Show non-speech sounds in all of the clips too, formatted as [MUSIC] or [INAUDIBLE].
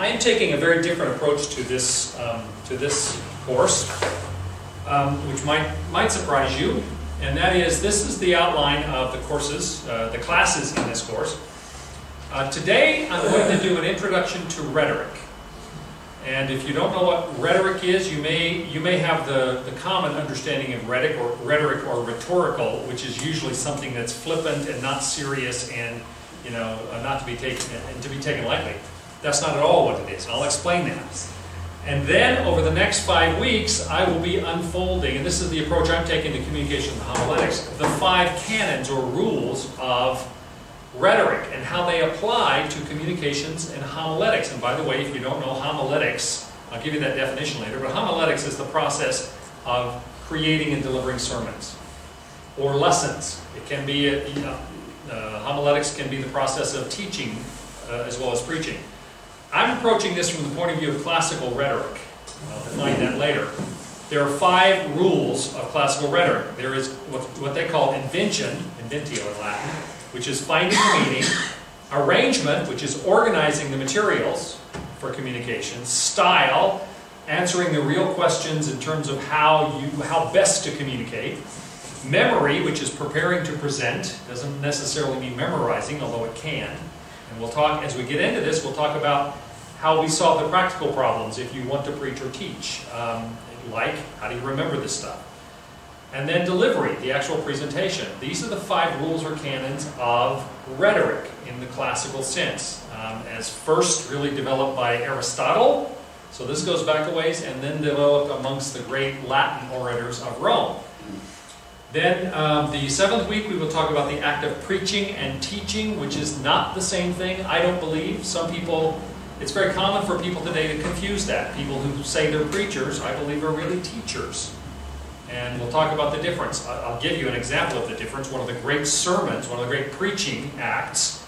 I am taking a very different approach to this, um, to this course, um, which might, might surprise you. And that is, this is the outline of the courses, uh, the classes in this course. Uh, today, I'm going to do an introduction to rhetoric. And if you don't know what rhetoric is, you may, you may have the, the common understanding of rhetoric or, rhetoric or rhetorical, which is usually something that's flippant and not serious and you know, uh, not to be taken and to be taken lightly. That's not at all what it is. I'll explain that. And then over the next five weeks, I will be unfolding, and this is the approach I'm taking to communication and homiletics, the five canons or rules of rhetoric and how they apply to communications and homiletics. And by the way, if you don't know homiletics, I'll give you that definition later, but homiletics is the process of creating and delivering sermons or lessons. It can be, a, you know, uh, homiletics can be the process of teaching uh, as well as preaching. I'm approaching this from the point of view of classical rhetoric. I'll define that later. There are five rules of classical rhetoric. There is what, what they call invention, inventio in Latin, which is finding the meaning, arrangement, which is organizing the materials for communication, style, answering the real questions in terms of how you how best to communicate, memory, which is preparing to present, doesn't necessarily mean memorizing, although it can. We'll talk, as we get into this, we'll talk about how we solve the practical problems if you want to preach or teach. Um, like, how do you remember this stuff? And then delivery, the actual presentation. These are the five rules or canons of rhetoric in the classical sense, um, as first really developed by Aristotle, so this goes back a ways, and then developed amongst the great Latin orators of Rome. Then um, the seventh week we will talk about the act of preaching and teaching, which is not the same thing, I don't believe. Some people, it's very common for people today to confuse that. People who say they're preachers, I believe are really teachers. And we'll talk about the difference. I'll give you an example of the difference. One of the great sermons, one of the great preaching acts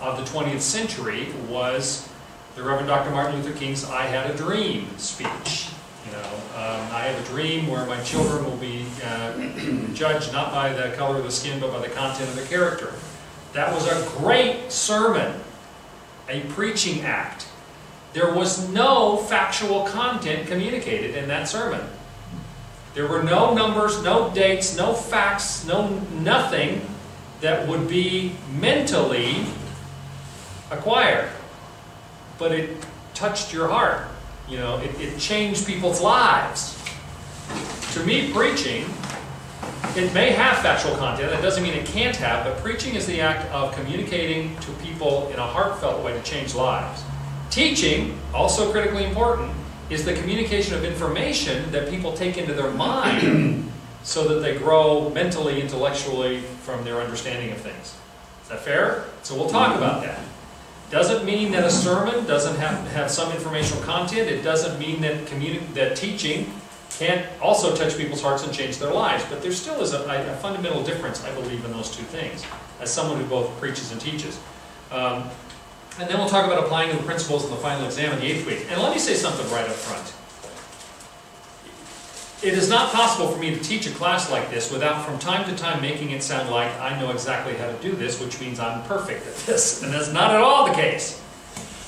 of the 20th century was the Reverend Dr. Martin Luther King's I Had a Dream speech. You know, um, I have a dream where my children will be uh, [CLEARS THROAT] judged not by the color of the skin, but by the content of the character. That was a great sermon, a preaching act. There was no factual content communicated in that sermon. There were no numbers, no dates, no facts, no nothing that would be mentally acquired. But it touched your heart. You know, it, it changed people's lives. To me, preaching, it may have factual content. That doesn't mean it can't have, but preaching is the act of communicating to people in a heartfelt way to change lives. Teaching, also critically important, is the communication of information that people take into their mind [CLEARS THROAT] so that they grow mentally, intellectually from their understanding of things. Is that fair? So we'll talk about that. Doesn't mean that a sermon doesn't have, have some informational content. It doesn't mean that, that teaching can't also touch people's hearts and change their lives. But there still is a, a, fundamental difference, I believe, in those two things, as someone who both preaches and teaches. Um, and then we'll talk about applying the principles in the final exam in the eighth week. And let me say something right up front. It is not possible for me to teach a class like this without from time to time making it sound like I know exactly how to do this, which means I'm perfect at this. [LAUGHS] And that's not at all the case.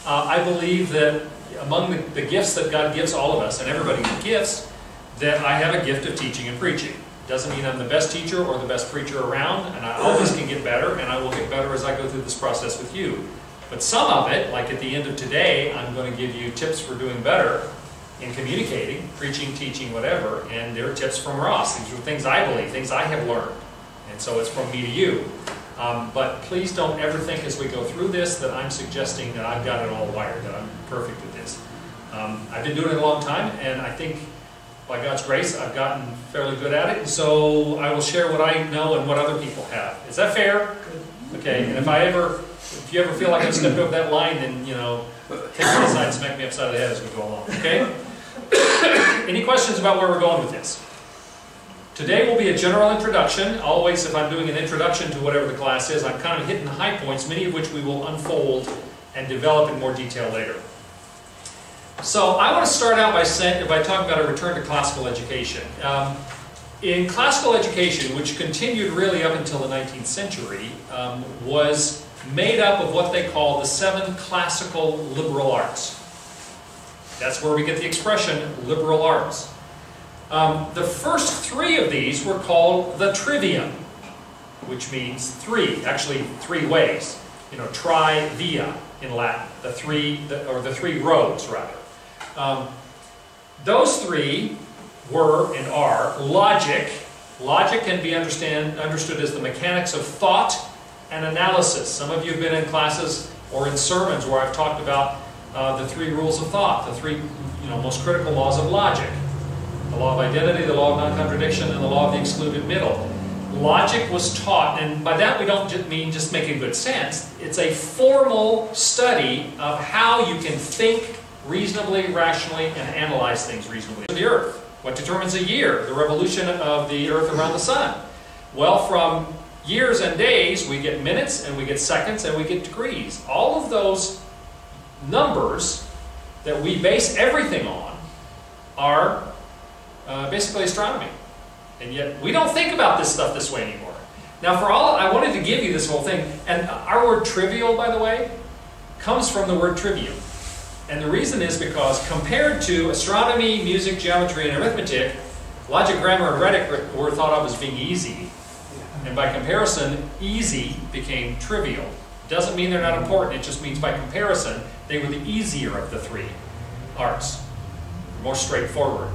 Uh, I believe that among the, the, gifts that God gives all of us, and everybody gets gifts, that I have a gift of teaching and preaching. Doesn't mean I'm the best teacher or the best preacher around, and I always can get better, and I will get better as I go through this process with you. But some of it, like at the end of today, I'm going to give you tips for doing better in communicating, preaching, teaching, whatever, and there are tips from Ross. These are things I believe, things I have learned. And so it's from me to you. Um, but please don't ever think as we go through this that I'm suggesting that I've got it all wired, that I'm perfect at this. Um, I've been doing it a long time, and I think by God's grace, I've gotten fairly good at it. And So I will share what I know and what other people have. Is that fair? Okay, and if I ever, if you ever feel like I've stepped over that line, then, you know, take me aside and smack me upside the head as we go along, okay? [COUGHS] Any questions about where we're going with this? Today will be a general introduction. Always, if I'm doing an introduction to whatever the class is, I'm kind of hitting the high points, many of which we will unfold and develop in more detail later. So I want to start out by saying, by talking about a return to classical education. Um, in classical education, which continued really up until the 19th century, um, was made up of what they call the seven classical liberal arts. That's where we get the expression liberal arts. Um, the first three of these were called the trivium, which means three, actually three ways. You know, tri via in Latin, the three, the, or the three roads rather. Um, those three were and are logic. Logic can be understand, understood as the mechanics of thought and analysis. Some of you have been in classes or in sermons where I've talked about uh, the three rules of thought, the three you know, most critical laws of logic. The law of identity, the law of non-contradiction, and the law of the excluded middle. Logic was taught, and by that we don't just mean just making good sense. It's a formal study of how you can think reasonably, rationally, and analyze things reasonably. The Earth. What determines a year? The revolution of the Earth around the Sun. Well, from years and days, we get minutes, and we get seconds, and we get degrees. All of those numbers that we base everything on are uh, basically astronomy. And yet, we don't think about this stuff this way anymore. Now, for all, I wanted to give you this whole thing, and our word trivial, by the way, comes from the word trivium. And the reason is because compared to astronomy, music, geometry, and arithmetic, logic, grammar, and rhetoric were thought of as being easy. And by comparison, easy became trivial. Doesn't mean they're not important, it just means by comparison, they were the easier of the three arts. More straightforward.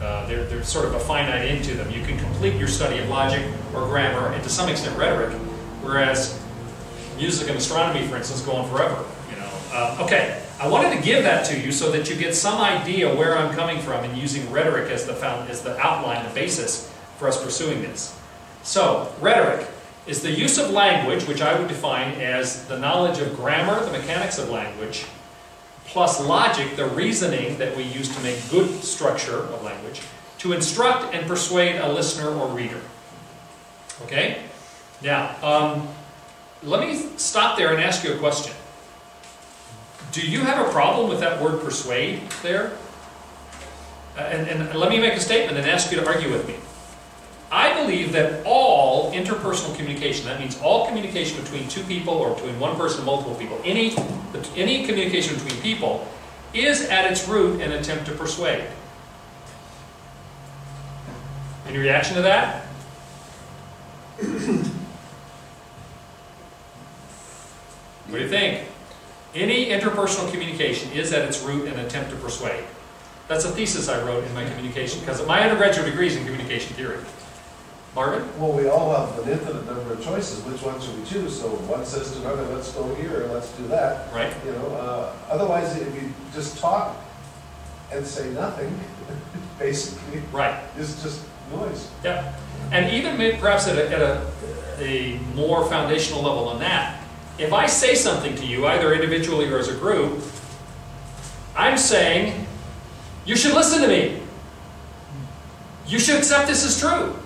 Uh, they're, they're sort of a finite end to them. You can complete your study of logic or grammar and to some extent rhetoric, whereas music and astronomy, for instance, go on forever. You know. Uh, okay, I wanted to give that to you so that you get some idea where I'm coming from and using rhetoric as the found, as the outline, the basis for us pursuing this. So, rhetoric is the use of language, which I would define as the knowledge of grammar, the mechanics of language, plus logic, the reasoning that we use to make good structure of language, to instruct and persuade a listener or reader. Okay? Now, um, let me stop there and ask you a question. Do you have a problem with that word persuade there? Uh, and, and let me make a statement and ask you to argue with me. I believe that all interpersonal communication, that means all communication between two people or between one person and multiple people, any, any communication between people, is at its root an attempt to persuade. Any reaction to that? what do you think? Any interpersonal communication is at its root an attempt to persuade. That's a thesis I wrote in my communication, because my undergraduate degree is in communication theory. Marvin? Well, we all have an infinite number of choices. Which one should we choose? So one says to another, let's go here, let's do that. Right. You know, uh, otherwise, if you just talk and say nothing, [LAUGHS] basically, Right. it's just noise. Yeah. And even perhaps at a, at a, a more foundational level than that, if I say something to you, either individually or as a group, I'm saying, you should listen to me. You should accept this as true.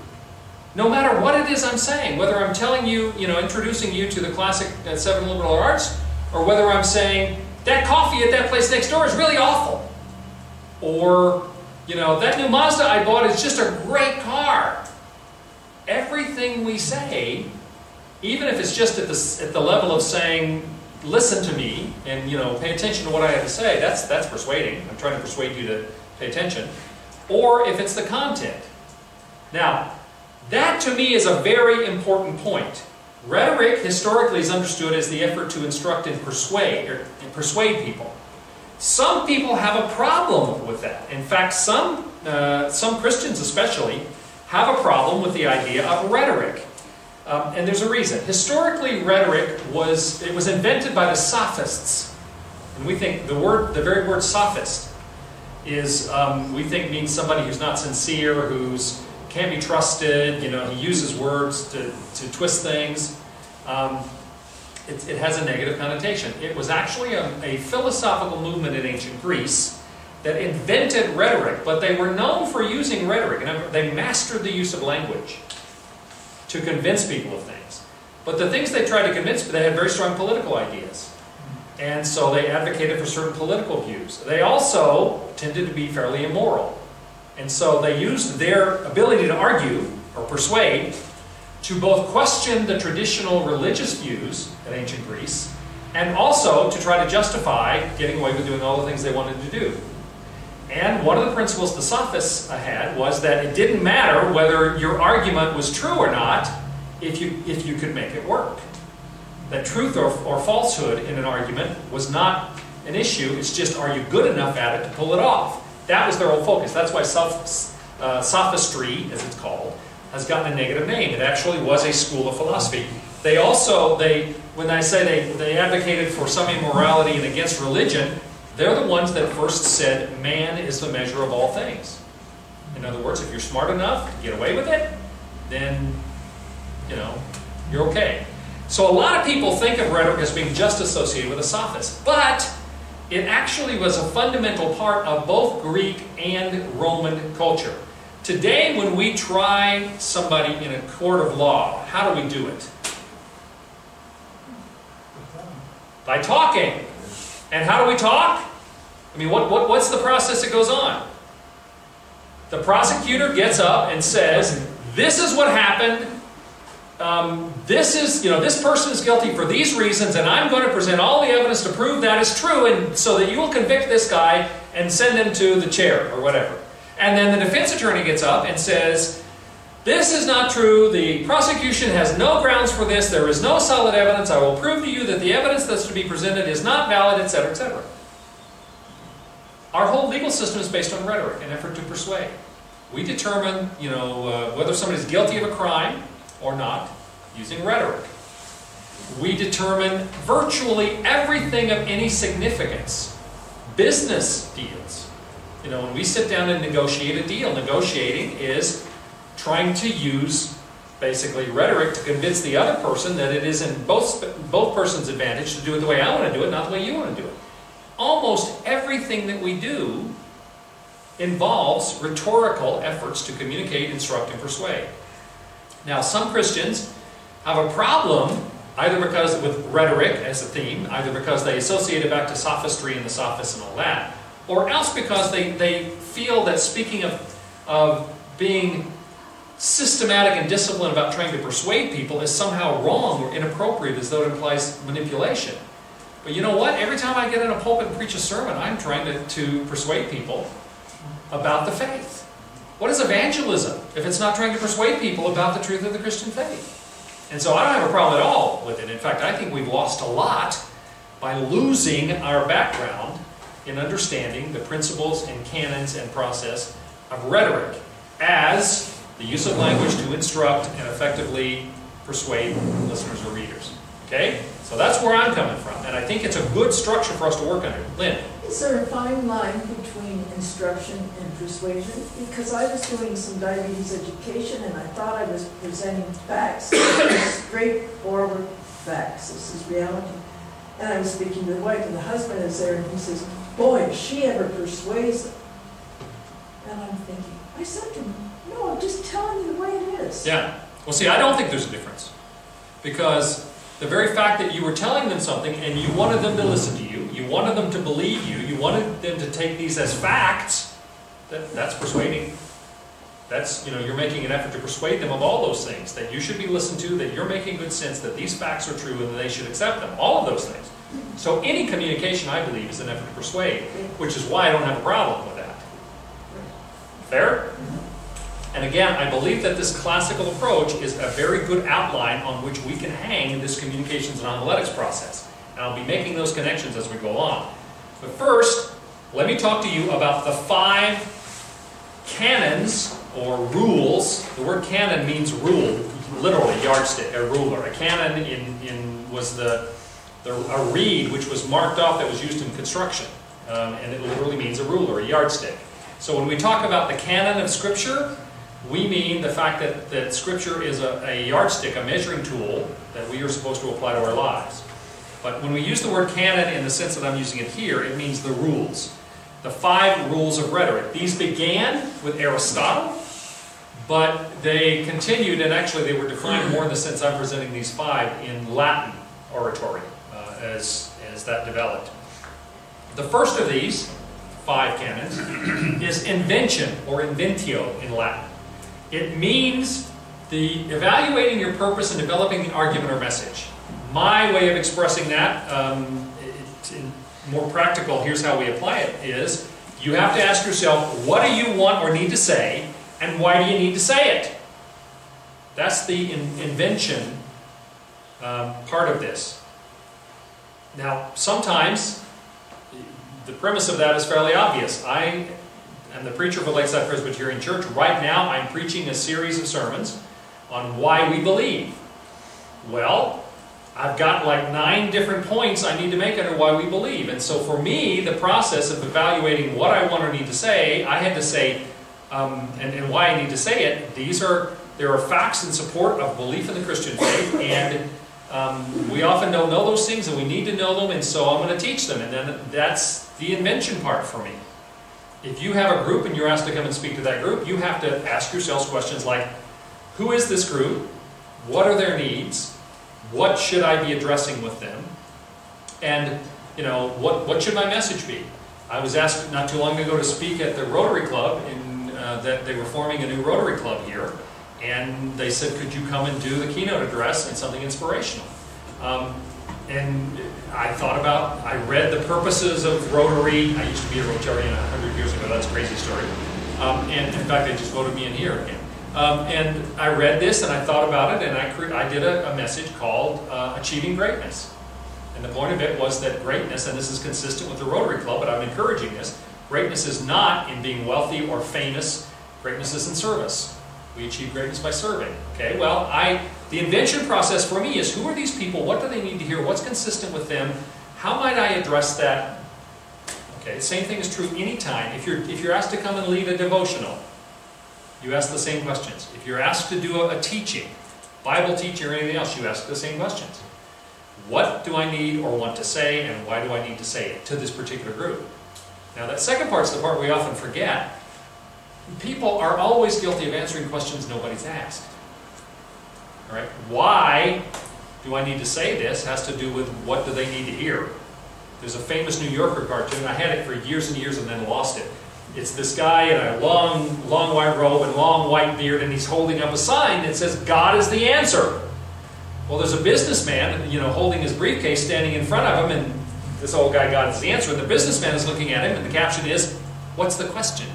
No matter what it is I'm saying, whether I'm telling you, you know, introducing you to the classic uh, seven liberal arts, or whether I'm saying, that coffee at that place next door is really awful. Or, you know, that new Mazda I bought is just a great car. Everything we say, even if it's just at the, at the level of saying, listen to me and, you know, pay attention to what I have to say, that's, that's persuading. I'm trying to persuade you to pay attention. Or if it's the content. Now, that to me is a very important point. Rhetoric historically is understood as the effort to instruct and persuade, or and persuade people. Some people have a problem with that. In fact, some, uh, some Christians especially have a problem with the idea of rhetoric. Um, and there's a reason. Historically, rhetoric was, it was invented by the sophists. And we think the word, the very word sophist is, um, we think means somebody who's not sincere, who's can't be trusted, you know, he uses words to, to twist things. Um, it, it, has a negative connotation. It was actually a, a, philosophical movement in ancient Greece that invented rhetoric, but they were known for using rhetoric, and they mastered the use of language to convince people of things. But the things they tried to convince, they had very strong political ideas. And so they advocated for certain political views. They also tended to be fairly immoral. And so they used their ability to argue or persuade to both question the traditional religious views of ancient Greece and also to try to justify getting away with doing all the things they wanted to do. And one of the principles the sophists had was that it didn't matter whether your argument was true or not if you, if you could make it work. That truth or, or falsehood in an argument was not an issue, it's just are you good enough at it to pull it off? That was their whole focus. That's why uh, sophistry, as it's called, has gotten a negative name. It actually was a school of philosophy. They also, they, when I say they, they advocated for some immorality and against religion, they're the ones that first said man is the measure of all things. In other words, if you're smart enough to get away with it, then, you know, you're okay. So a lot of people think of rhetoric as being just associated with a sophist, but it actually was a fundamental part of both Greek and Roman culture. Today, when we try somebody in a court of law, how do we do it? By talking. And how do we talk? I mean, what, what, what's the process that goes on? The prosecutor gets up and says, This is what happened. Um, this is, you know, this person is guilty for these reasons, and I'm going to present all the evidence to prove that is true, and so that you will convict this guy and send him to the chair or whatever. And then the defense attorney gets up and says, this is not true. The prosecution has no grounds for this. There is no solid evidence. I will prove to you that the evidence that's to be presented is not valid, etc., etc. Our whole legal system is based on rhetoric, and effort to persuade. We determine, you know, uh, whether somebody's guilty of a crime or not using rhetoric. We determine virtually everything of any significance. Business deals. You know, when we sit down and negotiate a deal, negotiating is trying to use basically rhetoric to convince the other person that it is in both, both persons' advantage to do it the way I want to do it, not the way you want to do it. Almost everything that we do involves rhetorical efforts to communicate, instruct, and persuade. Now, some Christians have a problem either because with rhetoric as a theme, either because they associate it back to sophistry and the sophists and all that, or else because they, they feel that speaking of, of being systematic and disciplined about trying to persuade people is somehow wrong or inappropriate as though it implies manipulation. But you know what? Every time I get in a pulpit and preach a sermon, I'm trying to, to persuade people about the faith. What is evangelism if it's not trying to persuade people about the truth of the Christian faith? And so I don't have a problem at all with it. In fact, I think we've lost a lot by losing our background in understanding the principles and canons and process of rhetoric as the use of language to instruct and effectively persuade listeners or readers. Okay? So that's where I'm coming from. And I think it's a good structure for us to work under. Lynn? Is there a fine line between instruction and persuasion? Because I was doing some diabetes education and I thought I was presenting facts, [COUGHS] straightforward facts. This is reality. And I was speaking to the wife and the husband is there and he says, boy, if she ever persuades. And I'm thinking, I said to him, no, I'm just telling you the way it is. Yeah. Well, see, I don't think there's a difference. Because the very fact that you were telling them something and you wanted them to listen to you, you wanted them to believe you, you wanted them to take these as facts, that, that's persuading. That's, you know, you're making an effort to persuade them of all those things, that you should be listened to, that you're making good sense, that these facts are true and that they should accept them. All of those things. So any communication, I believe, is an effort to persuade, which is why I don't have a problem with that. Fair? Mm-hmm. And again, I believe that this classical approach is a very good outline on which we can hang this communications and homiletics process. And I'll be making those connections as we go on. But first, let me talk to you about the five canons or rules. The word canon means rule, literally yardstick, a ruler. A canon in, in was the, the a reed which was marked off that was used in construction. Um, and it literally means a ruler, a yardstick. So when we talk about the canon of Scripture, we mean the fact that, that Scripture is a, a yardstick, a measuring tool that we are supposed to apply to our lives. But when we use the word canon in the sense that I'm using it here, it means the rules. The five rules of rhetoric. These began with Aristotle, but they continued, and actually they were defined more in the sense I'm presenting these five in Latin oratory uh, as, as that developed. The first of these, five canons, is invention or inventio in Latin. It means the evaluating your purpose and developing the argument or message. My way of expressing that, um, it, more practical, here's how we apply it, is You have to ask yourself, what do you want or need to say, and why do you need to say it? That's the in- invention um, part of this. Now, sometimes the premise of that is fairly obvious. I am the preacher for Lakeside Presbyterian Church. Right now, I'm preaching a series of sermons on why we believe. Well, I've got like nine different points I need to make under why we believe. And so for me, the process of evaluating what I want or need to say, I had to say, um, and, and why I need to say it, these are, there are facts in support of belief in the Christian faith, and um, we often don't know those things, and we need to know them, and so I'm going to teach them. And then that's the invention part for me. If you have a group and you're asked to come and speak to that group, you have to ask yourselves questions like, who is this group? What are their needs? What should I be addressing with them? And, you know, what, what should my message be? I was asked not too long ago to speak at the Rotary Club, in, uh, that they were forming a new Rotary Club here. And they said, could you come and do the keynote address and something inspirational? Um, and I thought about, I read the purposes of Rotary. I used to be a Rotarian 100 years ago, that's a crazy story. Um, and in fact, they just voted me in here again. Um, and I read this and I thought about it and I, I did a, a message called uh, Achieving Greatness. And the point of it was that greatness, and this is consistent with the Rotary Club, but I'm encouraging this, greatness is not in being wealthy or famous, greatness is in service. We achieve greatness by serving. Okay, well, I the invention process for me is who are these people? What do they need to hear? What's consistent with them? How might I address that? Okay, same thing is true anytime. If you're if you're asked to come and lead a devotional, you ask the same questions. If you're asked to do a, a teaching, Bible teaching or anything else, you ask the same questions. What do I need or want to say, and why do I need to say it to this particular group? Now, that second part's the part we often forget. People are always guilty of answering questions nobody's asked. All right? Why do I need to say this has to do with what do they need to hear. There's a famous New Yorker cartoon. I had it for years and years and then lost it. It's this guy in a long, long white robe and long white beard, and he's holding up a sign that says, God is the answer. Well, there's a businessman, you know, holding his briefcase standing in front of him, and this old guy, God is the answer. And the businessman is looking at him, and the caption is, What's the question?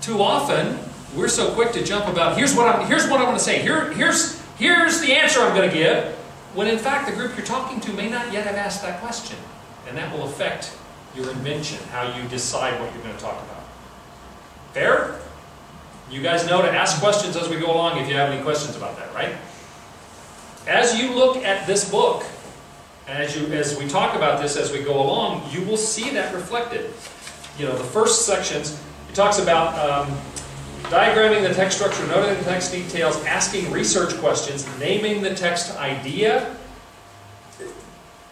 Too often, we're so quick to jump about, here's what I'm, here's what I want to say, Here, here's, here's the answer I'm going to give, when in fact the group you're talking to may not yet have asked that question. And that will affect your invention, how you decide what you're going to talk about. Fair? You guys know to ask questions as we go along if you have any questions about that, right? As you look at this book, as, you, as we talk about this as we go along, you will see that reflected. You know, the first sections, it talks about um, diagramming the text structure, noting the text details, asking research questions, naming the text idea,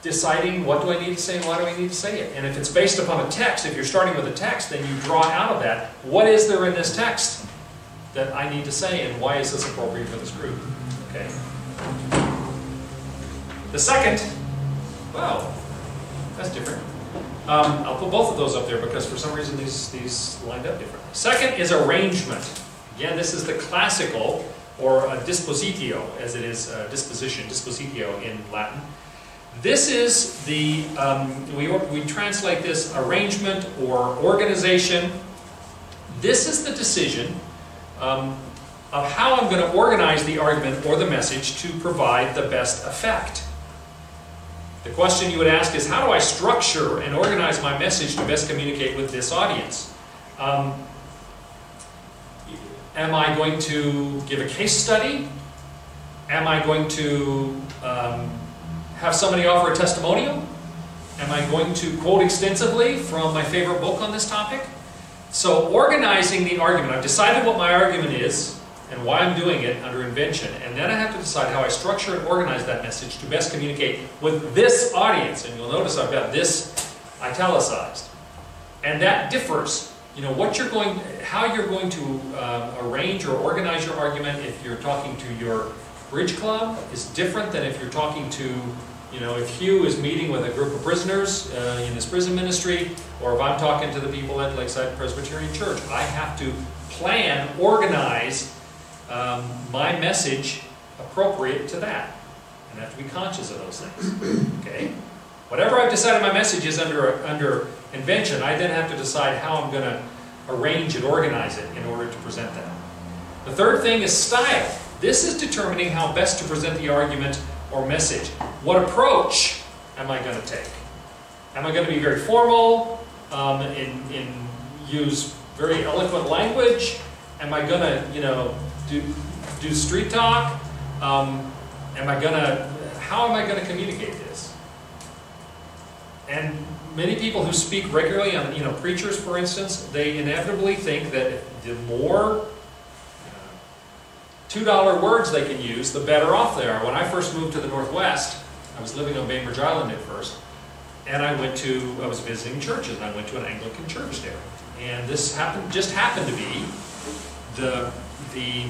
deciding what do I need to say and why do I need to say it. And if it's based upon a text, if you're starting with a text, then you draw out of that, what is there in this text that I need to say and why is this appropriate for this group? Okay. The second, wow, that's different. Um, I'll put both of those up there because for some reason these, these lined up differently. Second is arrangement. Again, this is the classical, or a dispositio, as it is uh, disposition, dispositio in Latin. This is the, um, we, we translate this arrangement or organization. This is the decision um, of how I'm going to organize the argument or the message to provide the best effect. The question you would ask is, how do I structure and organize my message to best communicate with this audience? Um, am I going to give a case study? Am I going to um, have somebody offer a testimonial? Am I going to quote extensively from my favorite book on this topic? So organizing the argument, I've decided what my argument is, and why I'm doing it under invention, and then I have to decide how I structure and organize that message to best communicate with this audience. And you'll notice I've got this italicized. And that differs. You know, what you're going, how you're going to um, arrange or organize your argument if you're talking to your bridge club is different than if you're talking to, you know, if Hugh is meeting with a group of prisoners uh, in his prison ministry, or if I'm talking to the people at Lakeside Presbyterian Church. I have to plan, organize, um, my message appropriate to that. And I have to be conscious of those things. [CLEARS THROAT] Okay? Whatever I've decided my message is under, under invention, I then have to decide how I'm going to arrange and organize it in order to present that. The third thing is style. This is determining how best to present the argument or message. What approach am I going to take? Am I going to be very formal um, and, and use very eloquent language? Am I to, you know, do, do street talk? Um, am I to, how am I to communicate this? And many people who speak regularly, on, you know, preachers, for instance, they inevitably think that the more uh, $2 words they can use, the better off they are. When I first moved to the Northwest, I was living on Bainbridge Island at first, and I went to, I was visiting churches, and I went to an Anglican church there. And this happened, just happened to be the, the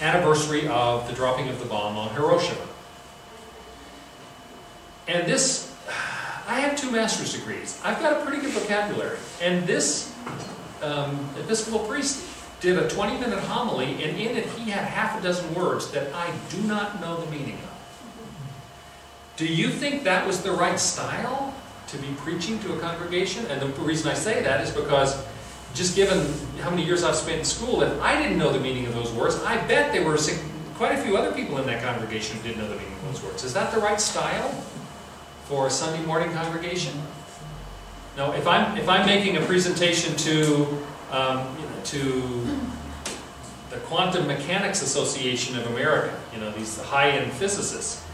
anniversary of the dropping of the bomb on Hiroshima. And this, I have two master's degrees. I've got a pretty good vocabulary. And this um, Episcopal priest did a 20 minute homily, and in it he had half a dozen words that I do not know the meaning of. Do you think that was the right style to be preaching to a congregation? And the reason I say that is because just given how many years I've spent in school, if I didn't know the meaning of those words, I bet there were quite a few other people in that congregation who didn't know the meaning of those words. Is that the right style for a Sunday morning congregation? No, if I'm, if I'm making a presentation to, um, you know, to the Quantum Mechanics Association of America, you know, these high-end physicists,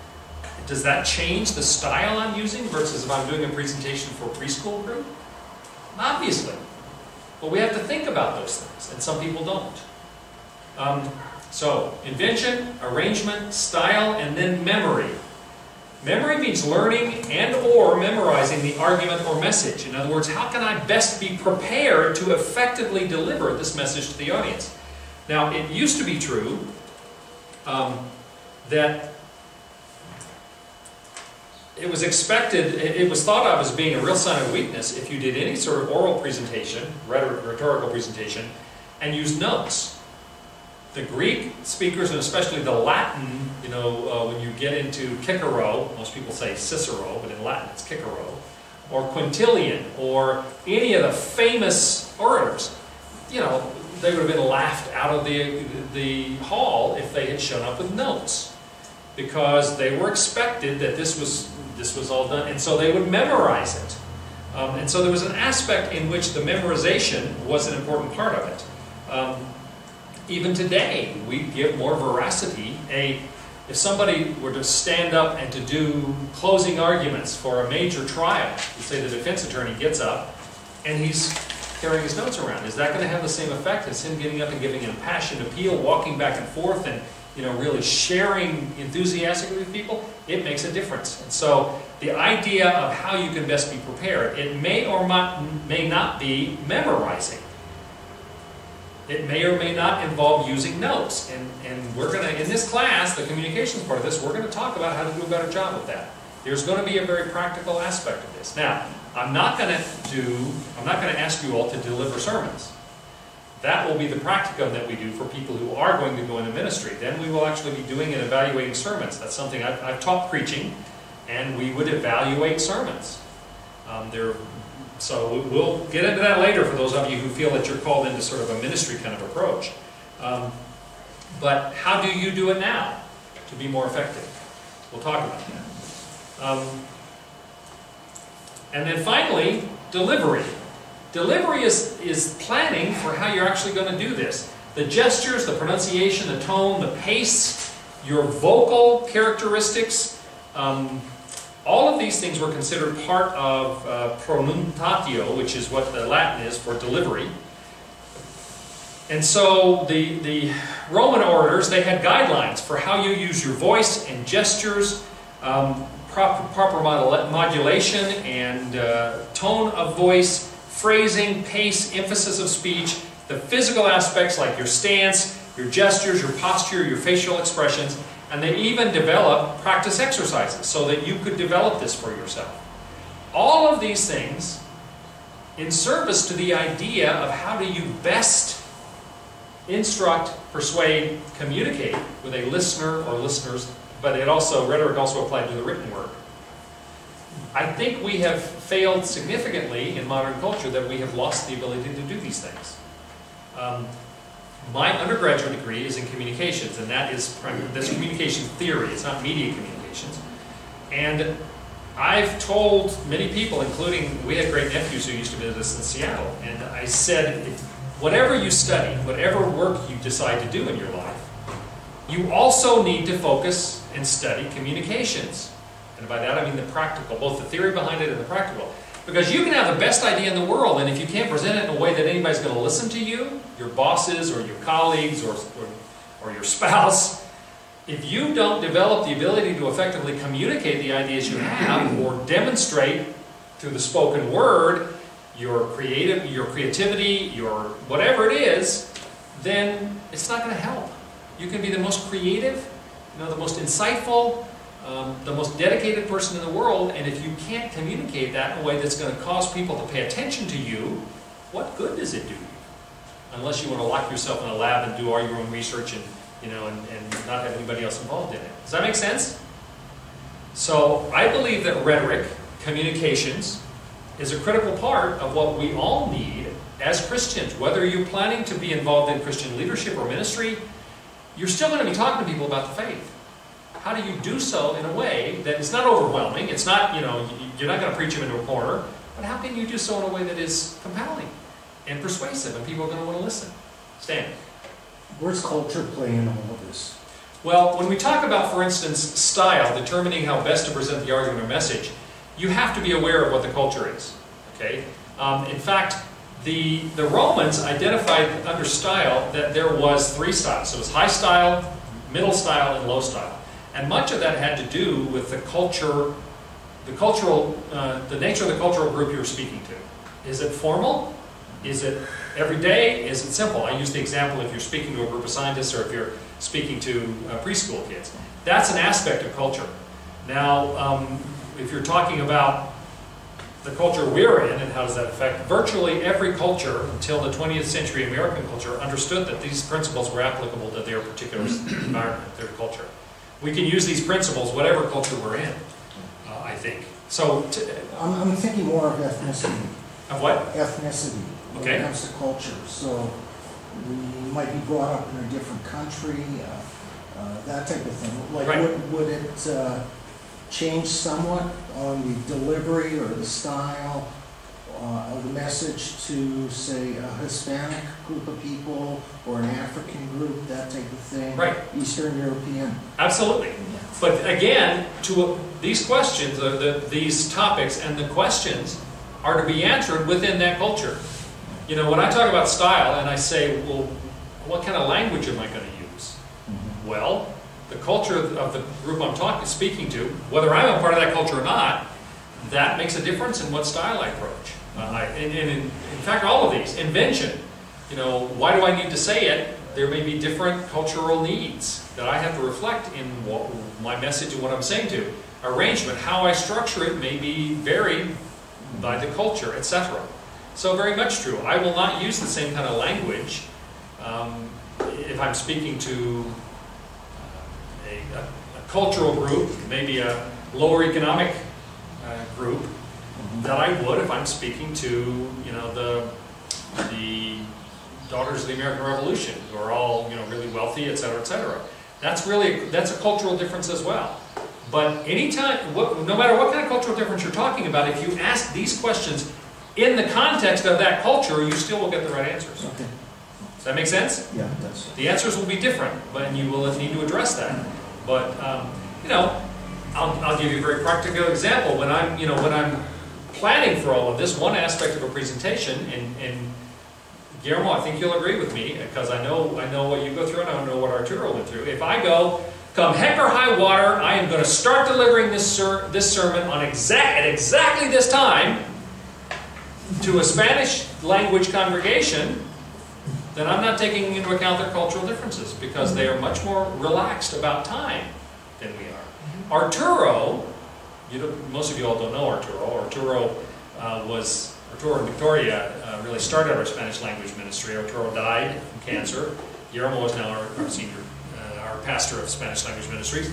does that change the style I'm using versus if I'm doing a presentation for a preschool group? Obviously. But we have to think about those things, and some people don't. Um, so, invention, arrangement, style, and then memory. Memory means learning and or memorizing the argument or message. In other words, how can I best be prepared to effectively deliver this message to the audience? Now, it used to be true um, that it was expected, it was thought of as being a real sign of weakness if you did any sort of oral presentation, rhetorical presentation, and used notes. The Greek speakers, and especially the Latin, you know, uh, when you get into Cicero, most people say Cicero, but in Latin it's Cicero, or Quintilian, or any of the famous orators, you know, they would have been laughed out of the, the hall if they had shown up with notes because they were expected that this was this was all done. And so they would memorize it. Um, and so there was an aspect in which the memorization was an important part of it. Um, even today, we give more veracity. A, if somebody were to stand up and to do closing arguments for a major trial, let's say the defense attorney gets up and he's carrying his notes around, is that going to have the same effect as him getting up and giving an impassioned appeal, walking back and forth and you know, really sharing enthusiastically with people, it makes a difference. And so the idea of how you can best be prepared, it may or may not be memorizing. It may or may not involve using notes. And, and we're going to, in this class, the communications part of this, we're going to talk about how to do a better job with that. There's going to be a very practical aspect of this. Now, I'm not going to do, I'm not going to ask you all to deliver sermons. That will be the practicum that we do for people who are going to go into ministry. Then we will actually be doing and evaluating sermons. That's something I've, I've taught preaching, and we would evaluate sermons. Um, there, so we'll get into that later for those of you who feel that you're called into sort of a ministry kind of approach. Um, but how do you do it now to be more effective? We'll talk about that. Um, and then finally, delivery. Delivery is, is planning for how you're actually going to do this. The gestures, the pronunciation, the tone, the pace, your vocal characteristics, um, all of these things were considered part of uh, pronuntiatio, which is what the Latin is for delivery. And so the, the Roman orators, they had guidelines for how you use your voice and gestures, um, proper, proper modulation and uh, tone of voice, phrasing, pace, emphasis of speech, the physical aspects like your stance, your gestures, your posture, your facial expressions, and they even develop practice exercises so that you could develop this for yourself. All of these things in service to the idea of how do you best instruct, persuade, communicate with a listener or listeners, but it also, rhetoric also applied to the written word. I think we have failed significantly in modern culture that we have lost the ability to do these things. Um, my undergraduate degree is in communications, and that is that's communication theory. It's not media communications. And I've told many people, including we had great nephews who used to visit us in Seattle, and I said, whatever you study, whatever work you decide to do in your life, you also need to focus and study communications. And by that I mean the practical, both the theory behind it and the practical. Because you can have the best idea in the world, and if you can't present it in a way that anybody's going to listen to you, your bosses or your colleagues or, or, or your [LAUGHS] spouse, if you don't develop the ability to effectively communicate the ideas you have or demonstrate through the spoken word your creative your creativity your whatever it is then it's not going to help you can be the most creative you know the most insightful um, the most dedicated person in the world and if you can't communicate that in a way that's going to cause people to pay attention to you what good does it do unless you want to lock yourself in a lab and do all your own research and you know, and, and not have anybody else involved in it. Does that make sense? So I believe that rhetoric, communications, is a critical part of what we all need as Christians. Whether you're planning to be involved in Christian leadership or ministry, you're still going to be talking to people about the faith. How do you do so in a way that is not overwhelming? It's not, you know, you're not going to preach them into a corner, but how can you do so in a way that is compelling and persuasive and people are going to want to listen? Stan. Where's culture play in all of this? Well, when we talk about, for instance, style, determining how best to present the argument or message, you have to be aware of what the culture is. Okay? Um, in fact, the, the Romans identified under style that there was three styles. So it was high style, middle style, and low style. And much of that had to do with the culture, the cultural, uh, the nature of the cultural group you were speaking to. Is it formal? Is it every day? Is it simple? I use the example if you're speaking to a group of scientists or if you're speaking to uh, preschool kids. That's an aspect of culture. Now, um, if you're talking about the culture we're in and how does that affect, virtually every culture until the 20th century American culture understood that these principles were applicable to their particular environment, their culture. We can use these principles whatever culture we're in, uh, I think. So, I'm, I'm thinking more of ethnicity. Of what? Ethnicity. Okay. When it comes to culture. So we might be brought up in a different country, uh, uh, that type of thing. Like, Right. would, would it uh, change somewhat on the delivery or the style uh, of the message to, say, a Hispanic group of people or an African group, that type of thing? Right. Eastern European. Absolutely. But again, to these questions, uh, the, these topics and the questions are to be answered within that culture. You know, when I talk about style and I say, well, what kind of language am I going to use? Well, the culture of of the group I'm talking, speaking to, whether I'm a part of that culture or not, that makes a difference in what style I approach. Uh, and, and in, in fact, all of these, invention, you know, why do I need to say it? There may be different cultural needs that I have to reflect in what, my message and what I'm saying to. Arrangement, how I structure it may be varied by the culture, etc. So very much true. I will not use the same kind of language um, if I'm speaking to uh, a, a, a cultural group, maybe a lower economic uh, group, that I would if I'm speaking to, you know, the, the daughters of the American Revolution, who are all, you know, really wealthy, et cetera, et cetera. That's really, that's a cultural difference as well. But anytime, what, no matter what kind of cultural difference you're talking about, if you ask these questions in the context of that culture, you still will get the right answers. Okay. Does that make sense? Yeah, that's. The answers will be different, but you will need to address that. But um, you know, I'll, I'll give you a very practical example. When I'm, you know, when I'm planning for all of this, one aspect of a presentation, and, and Guillermo, I think you'll agree with me because I know I know what you go through, and I know what Arturo went through. If I go, come heck or high water, I am going to start delivering this ser- this sermon on exact at exactly this time to a Spanish language congregation then I'm not taking into account their cultural differences because they are much more relaxed about time than we are. Mm-hmm. Arturo, you know, most of you all don't know Arturo. Arturo uh, was Arturo and Victoria uh, really started our Spanish language ministry. Arturo died from cancer. Guillermo is now our, our senior, uh, our pastor of Spanish language ministries.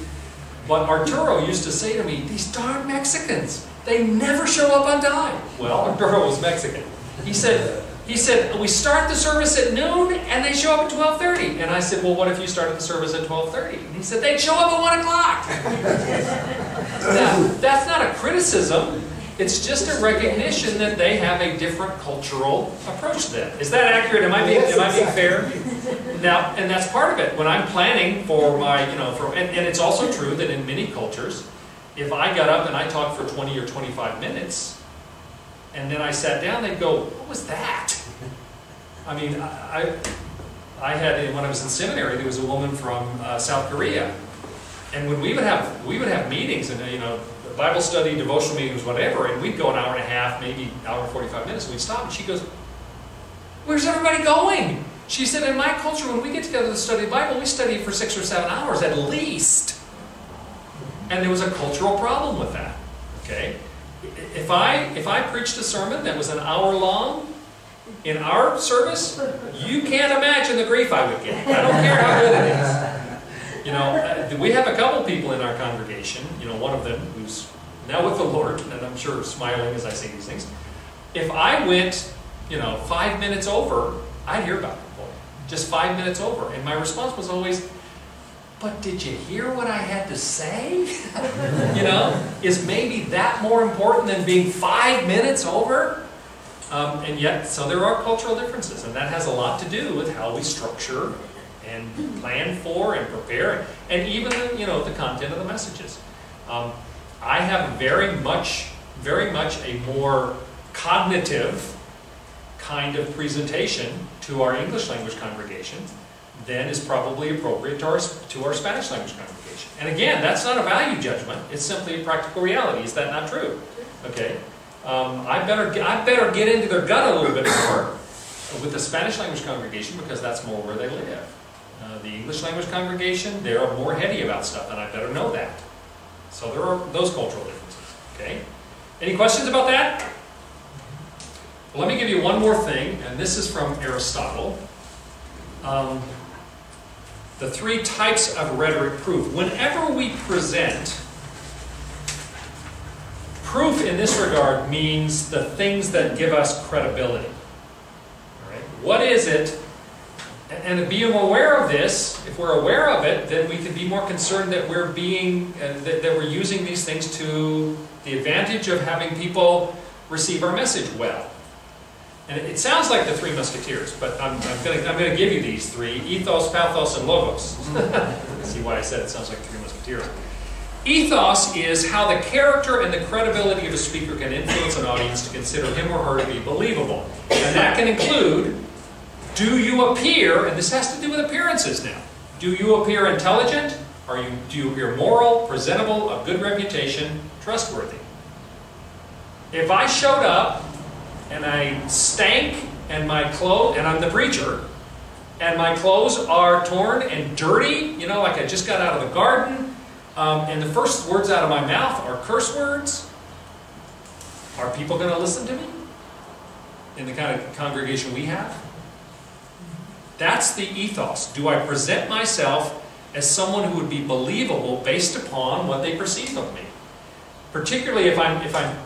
But Arturo used to say to me, "These darn Mexicans! They never show up on time. Well, [LAUGHS] Arturo was Mexican. He said, he said, we start the service at noon and they show up at twelve thirty. And I said, well, what if you started the service at twelve thirty? And he said, they'd show up at one o'clock. [LAUGHS] Now, that's not a criticism. It's just a recognition that they have a different cultural approach to that. Is that accurate? Am I being, am I being fair? Now, and that's part of it. When I'm planning for my, you know, for, and, and it's also true that in many cultures, if I got up and I talked for 20 or 25 minutes, and then I sat down, they'd go, what was that? I mean, I, I I had, when I was in seminary, there was a woman from uh, South Korea. And when we would have, we would have meetings and, you know, Bible study, devotional meetings, whatever, and we'd go an hour and a half, maybe an hour and 45 minutes, and we'd stop, and she goes, where's everybody going? She said, in my culture, when we get together to study the Bible, we study for six or seven hours at least. And there was a cultural problem with that, okay? If I, if I preached a sermon that was an hour long, in our service, you can't imagine the grief I would get. I don't care how good it is. You know, uh, we have a couple people in our congregation, you know, one of them who's now with the Lord, and I'm sure smiling as I say these things. If I went, you know, five minutes over, I'd hear about it. Just five minutes over. And my response was always, but did you hear what I had to say? [LAUGHS] you know, is maybe that more important than being five minutes over? Um, and yet, so there are cultural differences, and that has a lot to do with how we structure and plan for and prepare, and even the, you know the content of the messages. Um, I have very much, very much a more cognitive kind of presentation to our English language congregation than is probably appropriate to our, to our Spanish language congregation. And again, that's not a value judgment, it's simply a practical reality. Is that not true? Okay? Um, I better I better get into their gut a little bit more with the Spanish language congregation because that's more where they live. Uh, the English language congregation, they're more heady about stuff, and I better know that. So there are those cultural differences. Okay. Any questions about that? Well, let me give you one more thing, and this is from Aristotle. Um, the three types of rhetoric proof. Whenever we present Proof in this regard means the things that give us credibility. All right? What is it? And being aware of this, if we're aware of it, then we can be more concerned that we're being uh, that, that we're using these things to the advantage of having people receive our message well. And it, sounds like the three musketeers, but I'm, I'm going I'm to give you these three: ethos, pathos, and logos. [LAUGHS] See why I said it sounds like three musketeers. Ethos is how the character and the credibility of a speaker can influence an audience to consider him or her to be believable. And that can include do you appear, and this has to do with appearances now, do you appear intelligent? Are you, do you appear moral, presentable, of good reputation, trustworthy? If I showed up and I stank and my clothes, and I'm the preacher, and my clothes are torn and dirty, you know, like I just got out of the garden, um, and the first words out of my mouth are curse words. Are people going to listen to me? In the kind of congregation we have? That's the ethos. Do I present myself as someone who would be believable based upon what they perceive of me? Particularly if I'm, if I'm,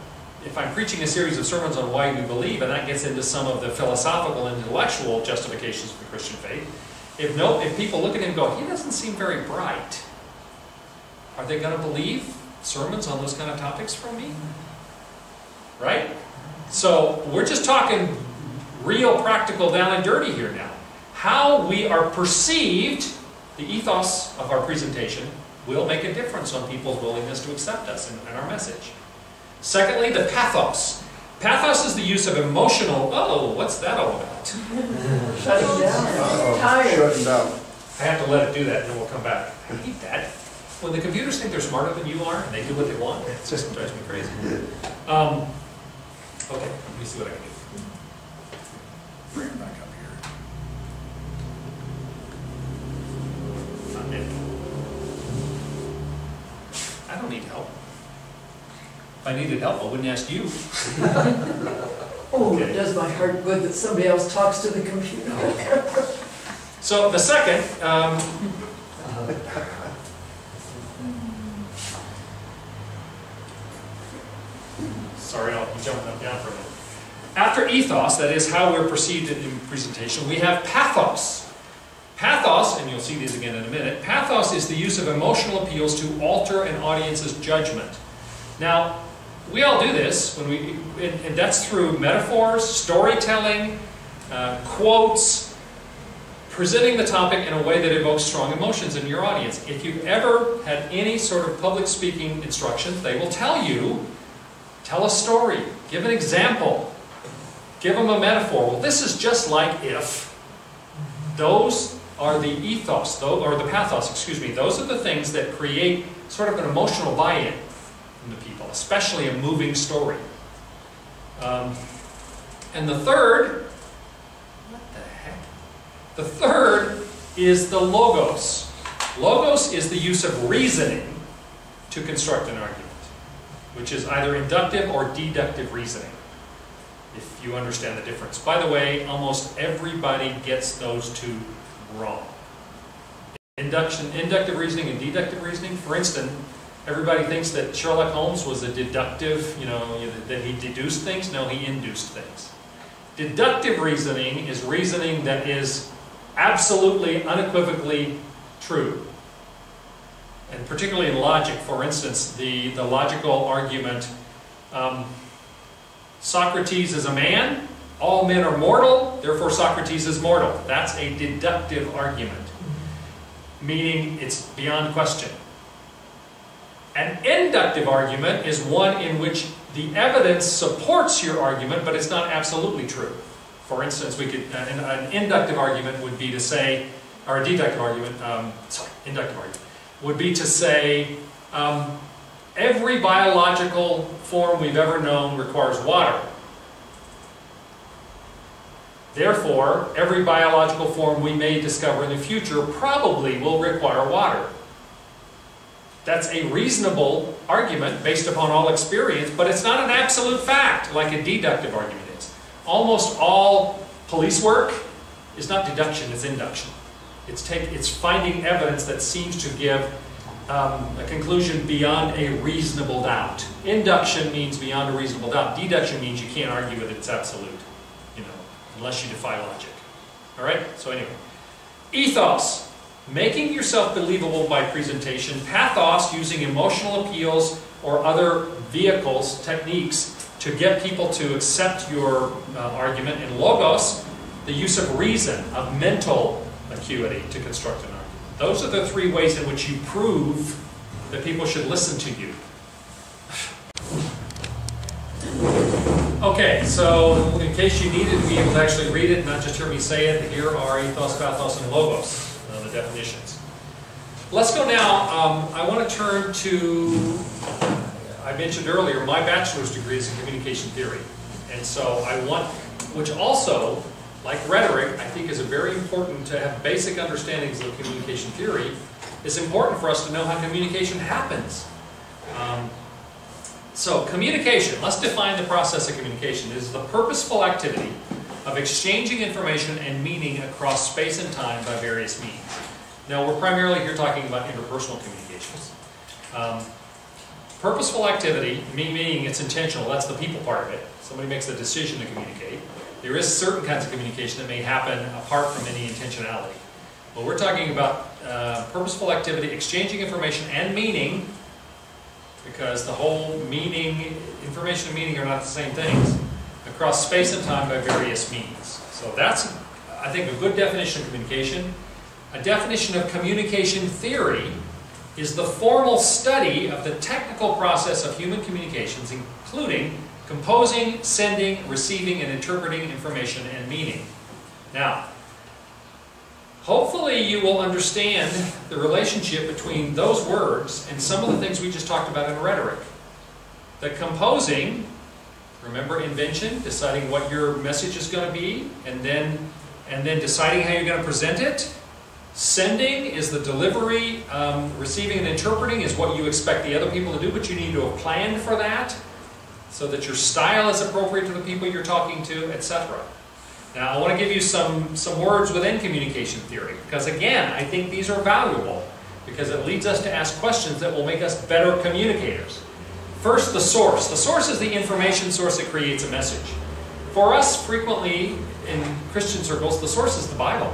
if I'm preaching a series of sermons on why we believe, and that gets into some of the philosophical and intellectual justifications of the Christian faith. If, no, if people look at him and go, he doesn't seem very bright, are they going to believe sermons on those kind of topics from me? Right? So we're just talking real practical down and dirty here now. How we are perceived, the ethos of our presentation, will make a difference on people's willingness to accept us and, and our message. Secondly, the pathos. Pathos is the use of emotional, oh, what's that all about? Shutting down. Tired. Shutting down. I have to let it do that and then we'll come back. I hate that when the computers think they're smarter than you are and they do what they want, it just drives me crazy. Um, okay, let me see what I can do. Bring it back up here. Not it. I don't need help. If I needed help, I wouldn't ask you. [LAUGHS] Oh, it does my heart good that somebody else talks to the computer. So the second, um, sorry, I'll be jumping up down for a minute. After ethos, that is how we're perceived in, in presentation, we have pathos. And you'll see these again in a minute, pathos is the use of emotional appeals to alter an audience's judgment. Now, we all do this when we, and, and that's through metaphors, storytelling, uh, quotes, presenting the topic in a way that evokes strong emotions in your audience. If you've ever had any sort of public speaking instructions, they will tell you, tell a story, give an example, give them a metaphor. Well, this is just like if. Those are the ethos, though, or the pathos, excuse me. Those are the things that create sort of an emotional buy-in in the people, especially a moving story. Um, and the third, what the heck? The third is the logos. Logos is the use of reasoning to construct an argument, which is either inductive or deductive reasoning, if you understand the difference. By the way, almost everybody gets those two wrong. Induction, inductive reasoning and deductive reasoning, for instance, everybody thinks that Sherlock Holmes was a deductive, you know, that he deduced things. No, he induced things. Deductive reasoning is reasoning that is absolutely, unequivocally true. And particularly in logic, for instance, the, the logical argument um, Socrates is a man, all men are mortal, therefore Socrates is mortal. That's a deductive argument, meaning it's beyond question. An inductive argument is one in which the evidence supports your argument, but it's not absolutely true. For instance, we could an, an inductive argument would be to say, or a deductive argument, um, sorry, inductive argument would be to say, um, every biological form we've ever known requires water. Therefore, every biological form we may discover in the future probably will require water. That's a reasonable argument based upon all experience, but it's not an absolute fact like a deductive argument is. Almost all police work is not deduction, it's induction. It's, take, it's finding evidence that seems to give um, a conclusion beyond a reasonable doubt. Induction means beyond a reasonable doubt. Deduction means you can't argue with it, it's absolute, unless you defy logic. All right? So anyway, ethos, making yourself believable by presentation. Pathos, using emotional appeals or other vehicles, techniques to get people to accept your uh, argument. And logos, the use of reason, of mental acuity to construct an argument. Those are the three ways in which you prove that people should listen to you. Okay, so in case you needed to be able to actually read it, not just hear me say it, here are ethos, pathos, and logos, uh, the definitions. Let's go now, um, I want to turn to, I mentioned earlier, my bachelor's degree is in communication theory. And so I want, which also like rhetoric, I think is very important to have basic understandings of communication theory. It's important for us to know how communication happens. Um, so communication, let's define the process of communication. It is the purposeful activity of exchanging information and meaning across space and time by various means. Now we're primarily here talking about interpersonal communications. Um, purposeful activity, meaning it's intentional, that's the people part of it. Somebody makes a decision to communicate. There is certain kinds of communication that may happen apart from any intentionality. But we're talking about uh, purposeful activity, exchanging information and meaning, because the whole meaning, information and meaning are not the same things, across space and time by various means. So that's, I think, a good definition of communication. A definition of communication theory is the formal study of the technical process of human communications, including composing, sending, receiving, and interpreting information and meaning. Now, hopefully you will understand the relationship between those words and some of the things we just talked about in rhetoric. The composing, remember invention, deciding what your message is going to be, and then, and then deciding how you're going to present it. Sending is the delivery, um, receiving and interpreting is what you expect the other people to do, but you need to have planned for that so that your style is appropriate to the people you're talking to, etc. Now, I want to give you some, some words within communication theory, because again, I think these are valuable, because it leads us to ask questions that will make us better communicators. First, the source. The source is the information source that creates a message. For us, frequently in Christian circles, the source is the Bible.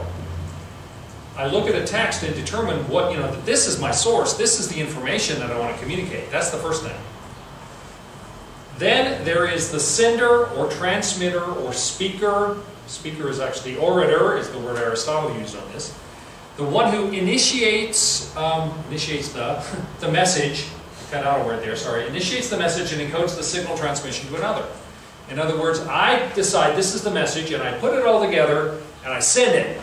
I look at a text and determine what, you know, this is my source, this is the information that I want to communicate. That's the first thing. Then there is the sender or transmitter or speaker. Speaker is actually orator, is the word Aristotle used on this. The one who initiates um, initiates the [LAUGHS] the message. Cut out a word there. Sorry. Initiates the message and encodes the signal transmission to another. In other words, I decide this is the message and I put it all together and I send it.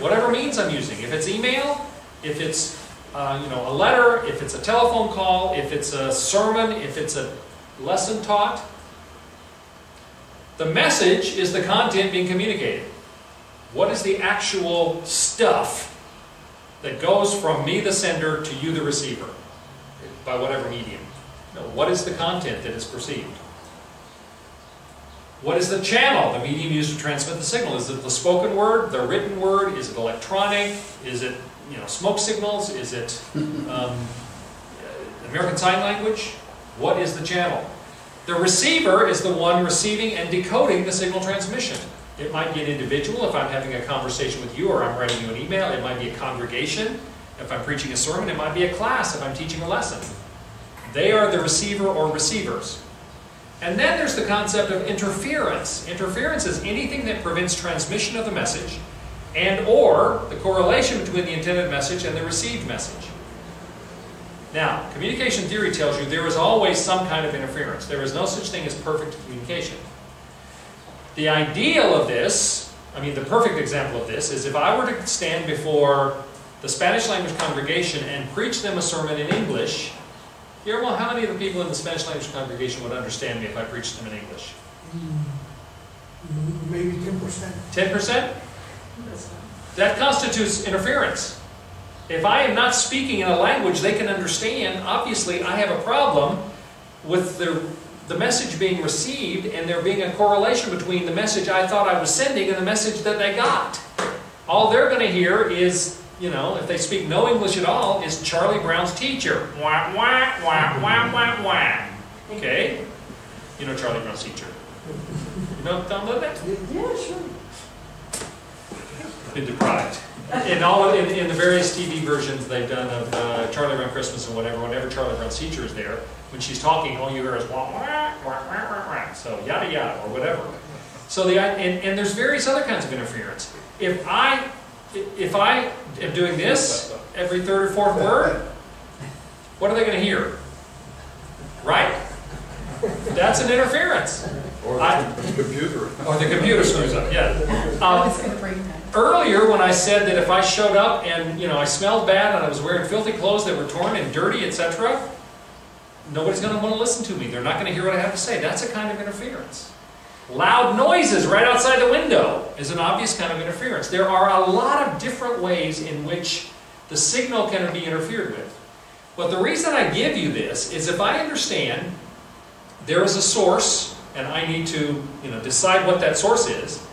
Whatever means I'm using. If it's email, if it's uh, you know a letter, if it's a telephone call, if it's a sermon, if it's a lesson taught. The message is the content being communicated. What is the actual stuff that goes from me, the sender, to you, the receiver, by whatever medium? No, what is the content that is perceived? What is the channel, the medium used to transmit the signal? Is it the spoken word, the written word? Is it electronic? Is it you know smoke signals? Is it [LAUGHS] um, American Sign Language? What is the channel? The receiver is the one receiving and decoding the signal transmission. It might be an individual if I'm having a conversation with you or I'm writing you an email. It might be a congregation if I'm preaching a sermon. It might be a class if I'm teaching a lesson. They are the receiver or receivers. And then there's the concept of interference. Interference is anything that prevents transmission of the message and or the correlation between the intended message and the received message. Now, communication theory tells you there is always some kind of interference. There is no such thing as perfect communication. The ideal of this, I mean, the perfect example of this, is if I were to stand before the Spanish language congregation and preach them a sermon in English, here, well, how many of the people in the Spanish language congregation would understand me if I preached them in English? Mm, Maybe ten percent. 10%? That constitutes interference. If I am not speaking in a language they can understand, obviously I have a problem with the, the message being received and there being a correlation between the message I thought I was sending and the message that they got. All they're going to hear is, you know, if they speak no English at all, is Charlie Brown's teacher. Wah, wah, wah, wah, wah, wah. Okay? You know Charlie Brown's teacher. You know, Tom that? Yeah, sure. been deprived. In all in, in the various TV versions they've done of uh, Charlie Brown Christmas and whatever, whenever Charlie Brown's teacher is there, when she's talking, all you hear is wah wah wah wah wah. So yada yada or whatever. So the and, and there's various other kinds of interference. If I if I am doing this every third or fourth word, what are they going to hear? Right? That's an interference. Or I- the computer. Or the computer screws up. Yeah. I Um, was gonna bring that. Earlier, when I said that if I showed up and you know I smelled bad and I was wearing filthy clothes that were torn and dirty, etc., nobody's going to want to listen to me. They're not going to hear what I have to say. That's a kind of interference. Loud noises right outside the window is an obvious kind of interference. There are a lot of different ways in which the signal can be interfered with. But the reason I give you this is if I understand there is a source and I need to you know, decide what that source is,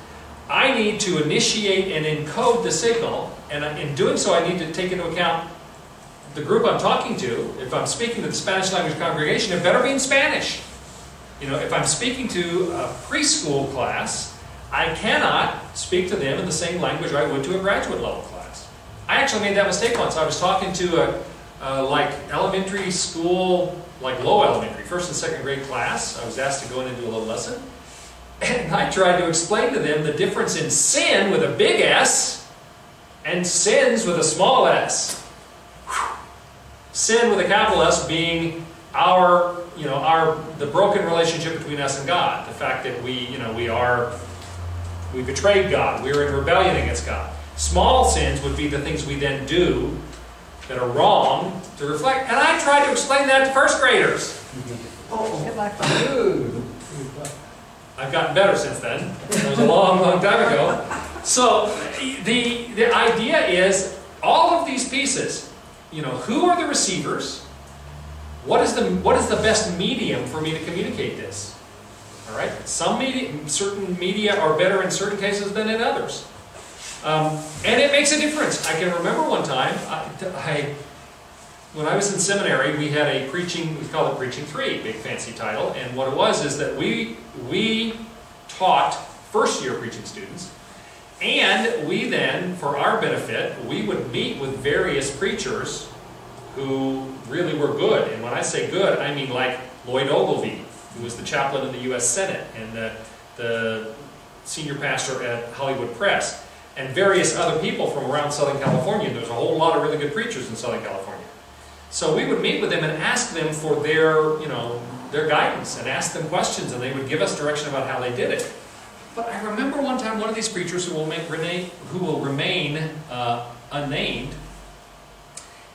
I need to initiate and encode the signal, and in doing so, I need to take into account the group I'm talking to. If I'm speaking to the Spanish language congregation, it better be in Spanish. You know, if I'm speaking to a preschool class, I cannot speak to them in the same language I would to a graduate level class. I actually made that mistake once. I was talking to a, uh, like elementary school, like low elementary, first and second grade class. I was asked to go in and do a little lesson. And I tried to explain to them the difference in sin with a big S and sins with a small s. Sin with a capital S being our, you know, our the broken relationship between us and God. The fact that we, you know, we are we betrayed God. We're in rebellion against God. Small sins would be the things we then do that are wrong to reflect. And I tried to explain that to first graders. Luck. I've gotten better since then. It was a long, long time ago. So the, the idea is all of these pieces, you know, who are the receivers? What is the, what is the best medium for me to communicate this? All right? Some media, certain media are better in certain cases than in others. Um, and it makes a difference. I can remember one time, I, I when I was in seminary, we had a preaching, we called it Preaching Three, big fancy title, and what it was is that we, we taught first year preaching students, and we then, for our benefit, we would meet with various preachers who really were good. And when I say good, I mean like Lloyd Ogilvie, who was the chaplain in the U.S. Senate and the, the senior pastor at Hollywood Pres, and various other people from around Southern California. There's a whole lot of really good preachers in Southern California. So we would meet with them and ask them for their, you know, their guidance and ask them questions, and they would give us direction about how they did it. But I remember one time one of these preachers who will, make, remain, who will remain uh, unnamed,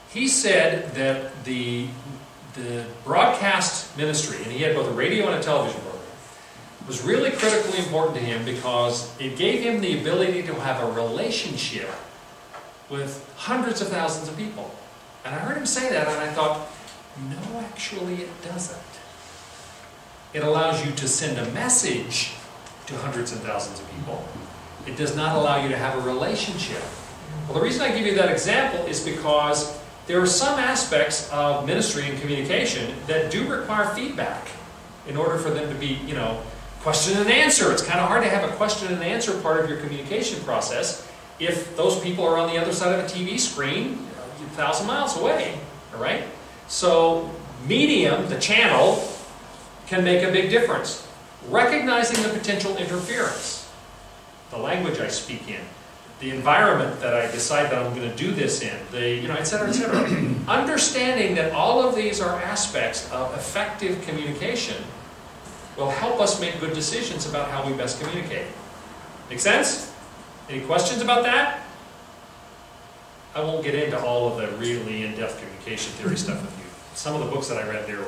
he said that the, the broadcast ministry, and he had both a radio and a television program, was really critically important to him because it gave him the ability to have a relationship with hundreds of thousands of people. And I heard him say that, and I thought, no, actually, it doesn't. It allows you to send a message to hundreds and thousands of people. It does not allow you to have a relationship. Well, the reason I give you that example is because there are some aspects of ministry and communication that do require feedback in order for them to be, you know, question and answer. It's kind of hard to have a question and answer part of your communication process if those people are on the other side of a TV screen a thousand miles away, all right? So medium, the channel, can make a big difference. Recognizing the potential interference, the language I speak in, the environment that I decide that I'm going to do this in, the, you know, et cetera, et cetera. [CLEARS THROAT] Understanding that all of these are aspects of effective communication will help us make good decisions about how we best communicate. Make sense? Any questions about that? I won't get into all of the really in-depth communication theory stuff with you. Some of the books that I read there,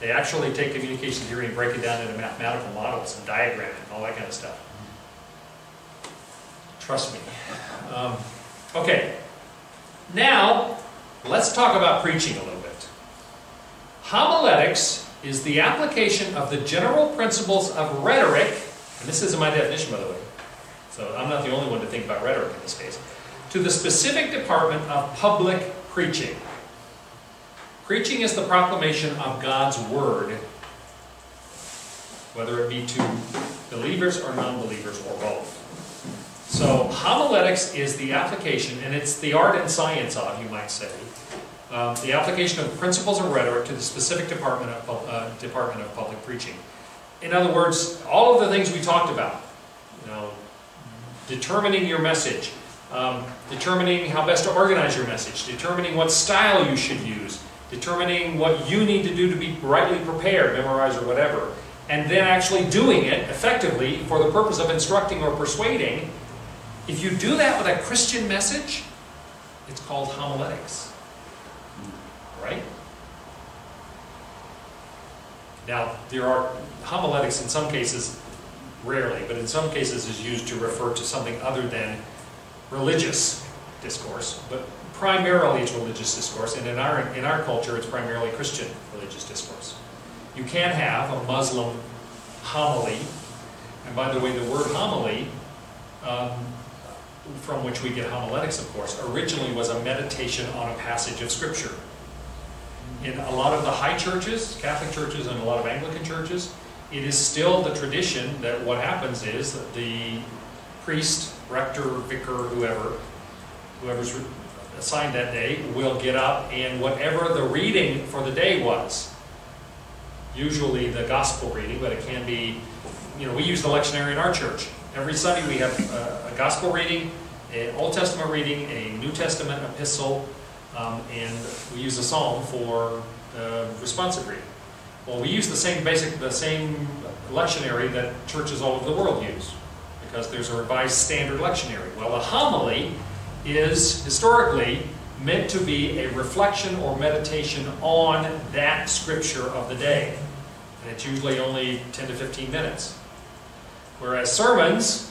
they actually take communication theory and break it down into mathematical models and diagram and all that kind of stuff. Trust me. Um, okay, now let's talk about preaching a little bit. Homiletics is the application of the general principles of rhetoric, and this isn't my definition, by the way, so I'm not the only one to think about rhetoric in this case, to the specific department of public preaching. Preaching is the proclamation of God's word, whether it be to believers or non believers or both. So, homiletics is the application, and it's the art and science of, you might say, uh, the application of principles of rhetoric to the specific department of, uh, department of public preaching. In other words, all of the things we talked about, you know, determining your message, um, determining how best to organize your message, determining what style you should use, determining what you need to do to be rightly prepared, memorize or whatever, and then actually doing it effectively for the purpose of instructing or persuading. If you do that with a Christian message, it's called homiletics. Right? Now, there are homiletics in some cases, rarely, but in some cases is used to refer to something other than religious discourse, but primarily it's religious discourse, and in our, in our culture it's primarily Christian religious discourse. You can have a Muslim homily, and by the way, the word homily, um, from which we get homiletics, of course, originally was a meditation on a passage of Scripture. In a lot of the high churches, Catholic churches, and a lot of Anglican churches, it is still the tradition that what happens is that the priest, rector, vicar, whoever, whoever's assigned that day, will get up and whatever the reading for the day was, usually the gospel reading, but it can be, you know, we use the lectionary in our church. Every Sunday we have a, a gospel reading, an Old Testament reading, a New Testament epistle, um, and we use a psalm for uh, responsive reading. Well, we use the same basic, the same lectionary that churches all over the world use because there's a revised standard lectionary. Well, a homily is historically meant to be a reflection or meditation on that scripture of the day. And it's usually only 10 to 15 minutes. Whereas sermons,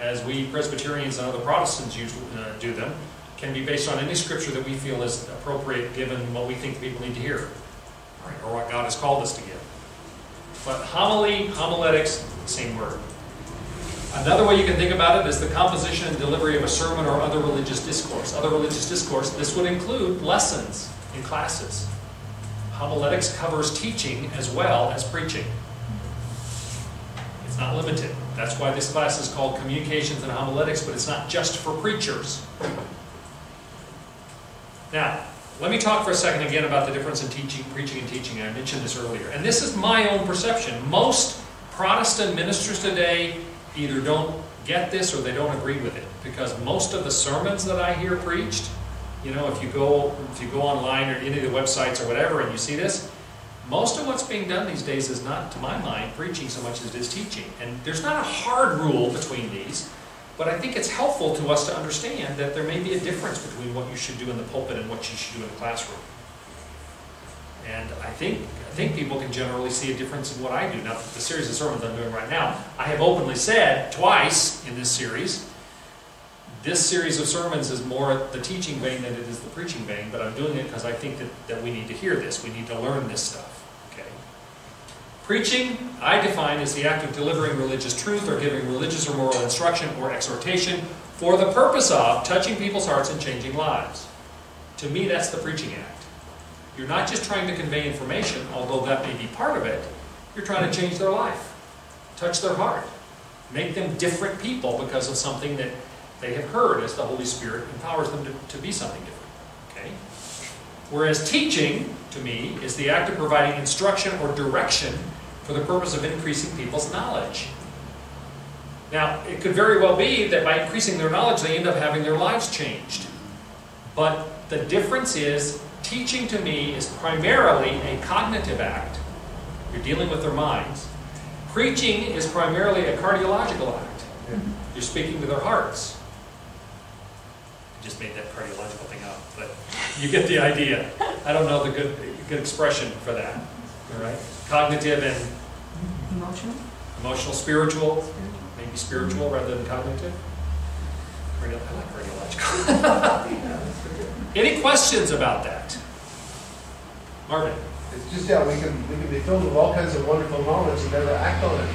as we Presbyterians and other Protestants usually, uh, do them, can be based on any scripture that we feel is appropriate given what we think people need to hear, right, or what God has called us to give. But homily, homiletics, same word. Another way you can think about it is the composition and delivery of a sermon or other religious discourse. Other religious discourse, this would include lessons, in classes. Homiletics covers teaching as well as preaching. It's not limited. That's why this class is called Communications and Homiletics, but it's not just for preachers. Now, let me talk for a second again about the difference in teaching, preaching and teaching. I mentioned this earlier. And this is my own perception. Most Protestant ministers today either don't get this or they don't agree with it. Because most of the sermons that I hear preached, you know, if you go if you go online or any of the websites or whatever and you see this, most of what's being done these days is not, to my mind, preaching so much as it is teaching. And there's not a hard rule between these. But I think it's helpful to us to understand that there may be a difference between what you should do in the pulpit and what you should do in the classroom. And I think, I think people can generally see a difference in what I do. Now, the series of sermons I'm doing right now, I have openly said twice in this series, this series of sermons is more the teaching vein than it is the preaching vein, but I'm doing it because I think that, that we need to hear this. We need to learn this stuff. Preaching, I define as the act of delivering religious truth or giving religious or moral instruction or exhortation for the purpose of touching people's hearts and changing lives. To me, that's the preaching act. You're not just trying to convey information, although that may be part of it. You're trying to change their life, touch their heart, make them different people because of something that they have heard as the Holy Spirit empowers them to, to be something different. Okay? Whereas teaching, to me, is the act of providing instruction or direction for the purpose of increasing people's knowledge. Now, it could very well be that by increasing their knowledge, they end up having their lives changed. But the difference is, teaching to me is primarily a cognitive act. You're dealing with their minds. Preaching is primarily a cardiological act. Mm-hmm. You're speaking to their hearts. I just made that cardiological thing up, but you get the idea. I don't know the good, good expression for that. All right? Cognitive and Emotional? emotional, spiritual, maybe spiritual rather than cognitive. Cardio- I like cardiological. [LAUGHS] Any questions about that? Marvin? It's just, yeah, we can, we can be filled with all kinds of wonderful knowledge and never act on it.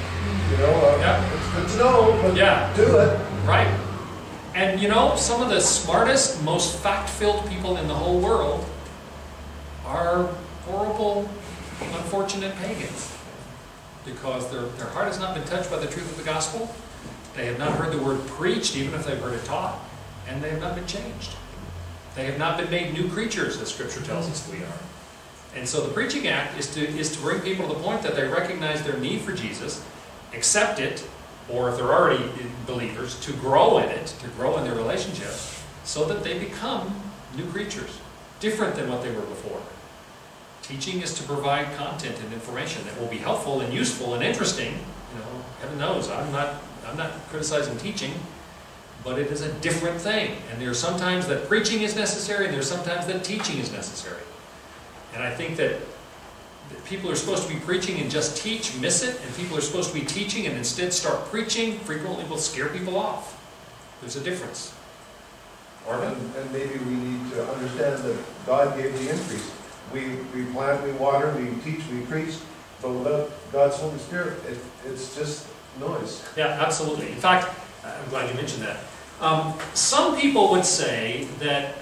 You know, uh, Yeah. it's good to know, but Yeah. do it. Right. And you know, some of the smartest, most fact-filled people in the whole world are horrible, unfortunate pagans. Because their, their heart has not been touched by the truth of the gospel. They have not heard the word preached, even if they've heard it taught. And they have not been changed. They have not been made new creatures, as Scripture tells us we are. And so the preaching act is to, is to bring people to the point that they recognize their need for Jesus, accept it, or if they're already believers, to grow in it, to grow in their relationship, so that they become new creatures, different than what they were before. Teaching is to provide content and information that will be helpful and useful and interesting. You know, heaven knows, I'm not, I'm not criticizing teaching, but it is a different thing. And there are sometimes that preaching is necessary, and there are sometimes that teaching is necessary. And I think that people are supposed to be preaching and just teach, miss it, and people are supposed to be teaching and instead start preaching, frequently will scare people off. There's a difference. And, and maybe we need to understand that God gave the increase. We, we plant, we water, we teach, we preach, but without God's Holy Spirit, it, it's just noise. Yeah, absolutely. In fact, I'm glad you mentioned that. Um, some people would say that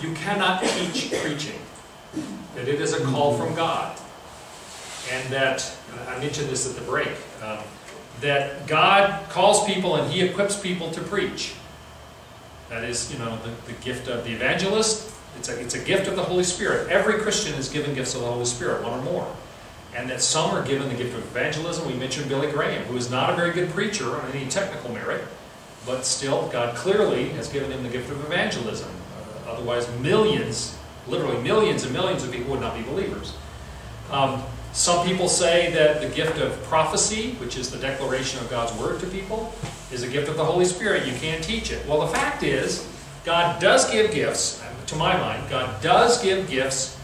you cannot teach preaching, that it is a call from God. And that, I mentioned this at the break, um, that God calls people and He equips people to preach. That is, you know, the, the gift of the evangelist. It's a, it's a gift of the Holy Spirit. Every Christian is given gifts of the Holy Spirit, one or more. And that some are given the gift of evangelism. We mentioned Billy Graham, who is not a very good preacher on any technical merit, but still, God clearly has given him the gift of evangelism. Uh, otherwise, millions, literally millions and millions of people would not be believers. Um, some people say that the gift of prophecy, which is the declaration of God's word to people, is a gift of the Holy Spirit. You can't teach it. Well, the fact is, God does give gifts, to my mind, God does give gifts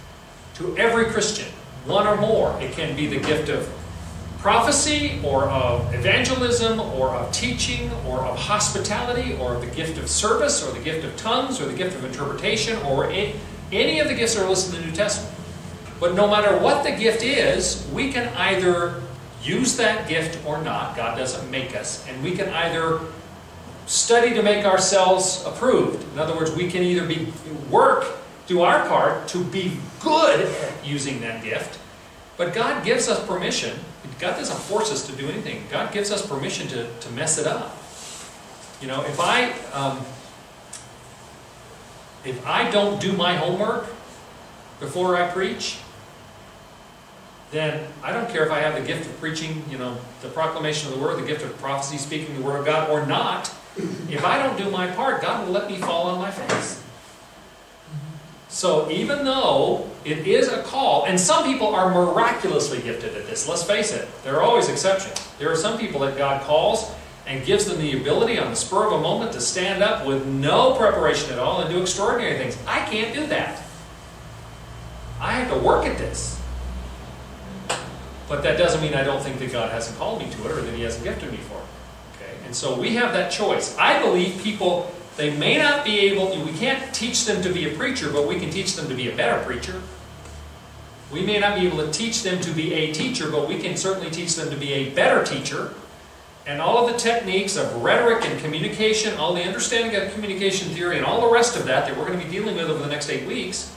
to every Christian, one or more. It can be the gift of prophecy, or of evangelism, or of teaching, or of hospitality, or the gift of service, or the gift of tongues, or the gift of interpretation, or any, of the gifts that are listed in the New Testament. But no matter what the gift is, we can either use that gift or not. God doesn't make us. And we can either study to make ourselves approved. In other words, we can either be work do our part to be good at using that gift. But God gives us permission. God doesn't force us to do anything. God gives us permission to, to mess it up. You know, if I um, if I don't do my homework before I preach, then I don't care if I have the gift of preaching, you know, the proclamation of the word, the gift of prophecy, speaking the word of God, or not. If I don't do my part, God will let me fall on my face. So even though it is a call, and some people are miraculously gifted at this, let's face it, there are always exceptions. There are some people that God calls and gives them the ability on the spur of a moment to stand up with no preparation at all and do extraordinary things. I can't do that. I have to work at this. But that doesn't mean I don't think that God hasn't called me to it or that He hasn't gifted me for it. And so we have that choice. I believe people, they may not be able, we can't teach them to be a preacher, but we can teach them to be a better preacher. We may not be able to teach them to be a teacher, but we can certainly teach them to be a better teacher. And all of the techniques of rhetoric and communication, all the understanding of communication theory, and all the rest of that that we're going to be dealing with over the next eight weeks,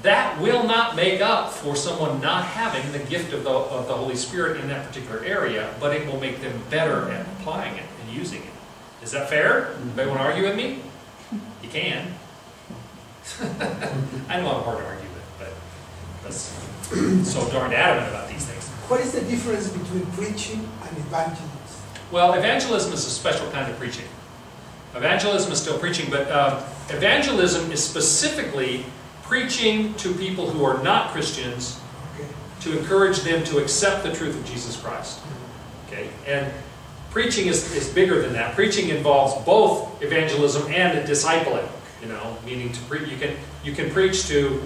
that will not make up for someone not having the gift of the, of the Holy Spirit in that particular area, but it will make them better at applying it using it. Is that fair? Anybody want to argue with me? You can. [LAUGHS] I know I'm hard to argue with, but that's so darned adamant about these things. What is the difference between preaching and evangelism? Well, evangelism is a special kind of preaching. Evangelism is still preaching, but uh, evangelism is specifically preaching to people who are not Christians Okay. to encourage them to accept the truth of Jesus Christ. Okay? And preaching is, is bigger than that. Preaching involves both evangelism and discipling, you know, meaning to pre- you can you can preach to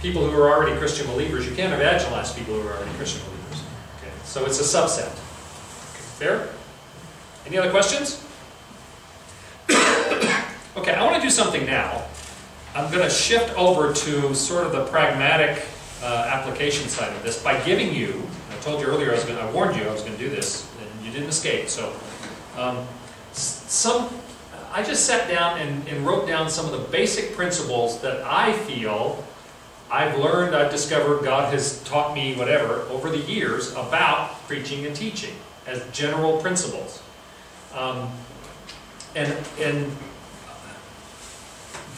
people who are already Christian believers. You can't evangelize people who are already Christian believers. Okay? So it's a subset. Fair? Any other questions? [COUGHS] okay, I want to do something now. I'm going to shift over to sort of the pragmatic uh, application side of this by giving you, I told you earlier, I, was going I warned you I was going to do this, you didn't escape. So, um, some, I just sat down and, and wrote down some of the basic principles that I feel I've learned, I've discovered, God has taught me, whatever, over the years about preaching and teaching as general principles. Um, and, and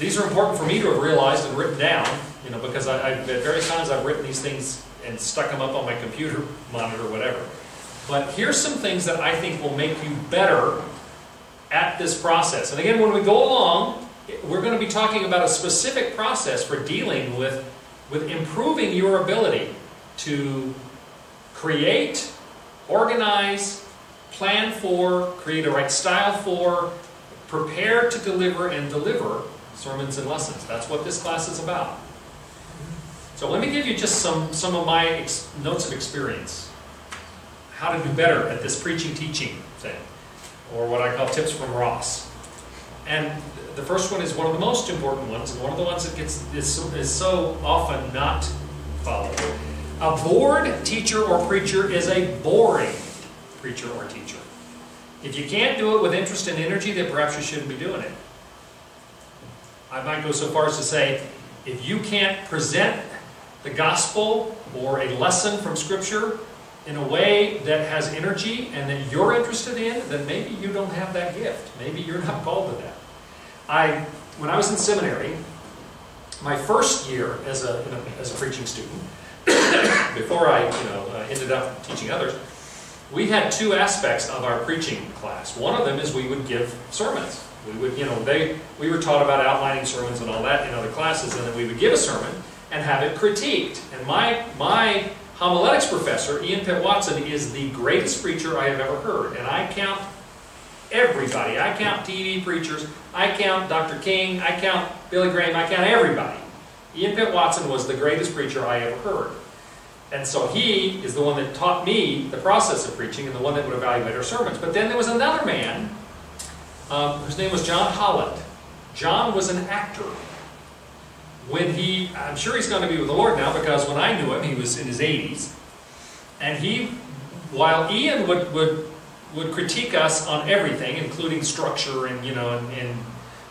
these are important for me to have realized and written down, you know, because I, I've, at various times I've written these things and stuck them up on my computer monitor whatever. But here's some things that I think will make you better at this process. And again, when we go along, we're going to be talking about a specific process for dealing with, with improving your ability to create, organize, plan for, create a right style for, prepare to deliver and deliver sermons and lessons. That's what this class is about. So let me give you just some, some of my notes of experience. How to do better at this preaching teaching thing, or what I call tips from Ross. And the first one is one of the most important ones, and one of the ones that gets is so, is so often not followed. A bored teacher or preacher is a boring preacher or teacher. If you can't do it with interest and energy, then perhaps you shouldn't be doing it. I might go so far as to say, if you can't present the gospel or a lesson from Scripture in a way that has energy and that you're interested in, then maybe you don't have that gift. Maybe you're not called to that. I, when I was in seminary, my first year as a, as a preaching student, [COUGHS] before I you know, uh, ended up teaching others, we had two aspects of our preaching class. One of them is we would give sermons. We would, you know, they we were taught about outlining sermons and all that in other classes, and then we would give a sermon and have it critiqued. And my my homiletics professor, Ian Pitt Watson, is the greatest preacher I have ever heard. And I count everybody. I count TV preachers. I count Dr. King. I count Billy Graham. I count everybody. Ian Pitt Watson was the greatest preacher I ever heard. And so he is the one that taught me the process of preaching and the one that would evaluate our sermons. But then there was another man um, whose name was John Holland. John was an actor. When he, I'm sure he's going to be with the Lord now because when I knew him, he was in his 80s. And he, while Ian would, would, would critique us on everything, including structure and, you know, and, and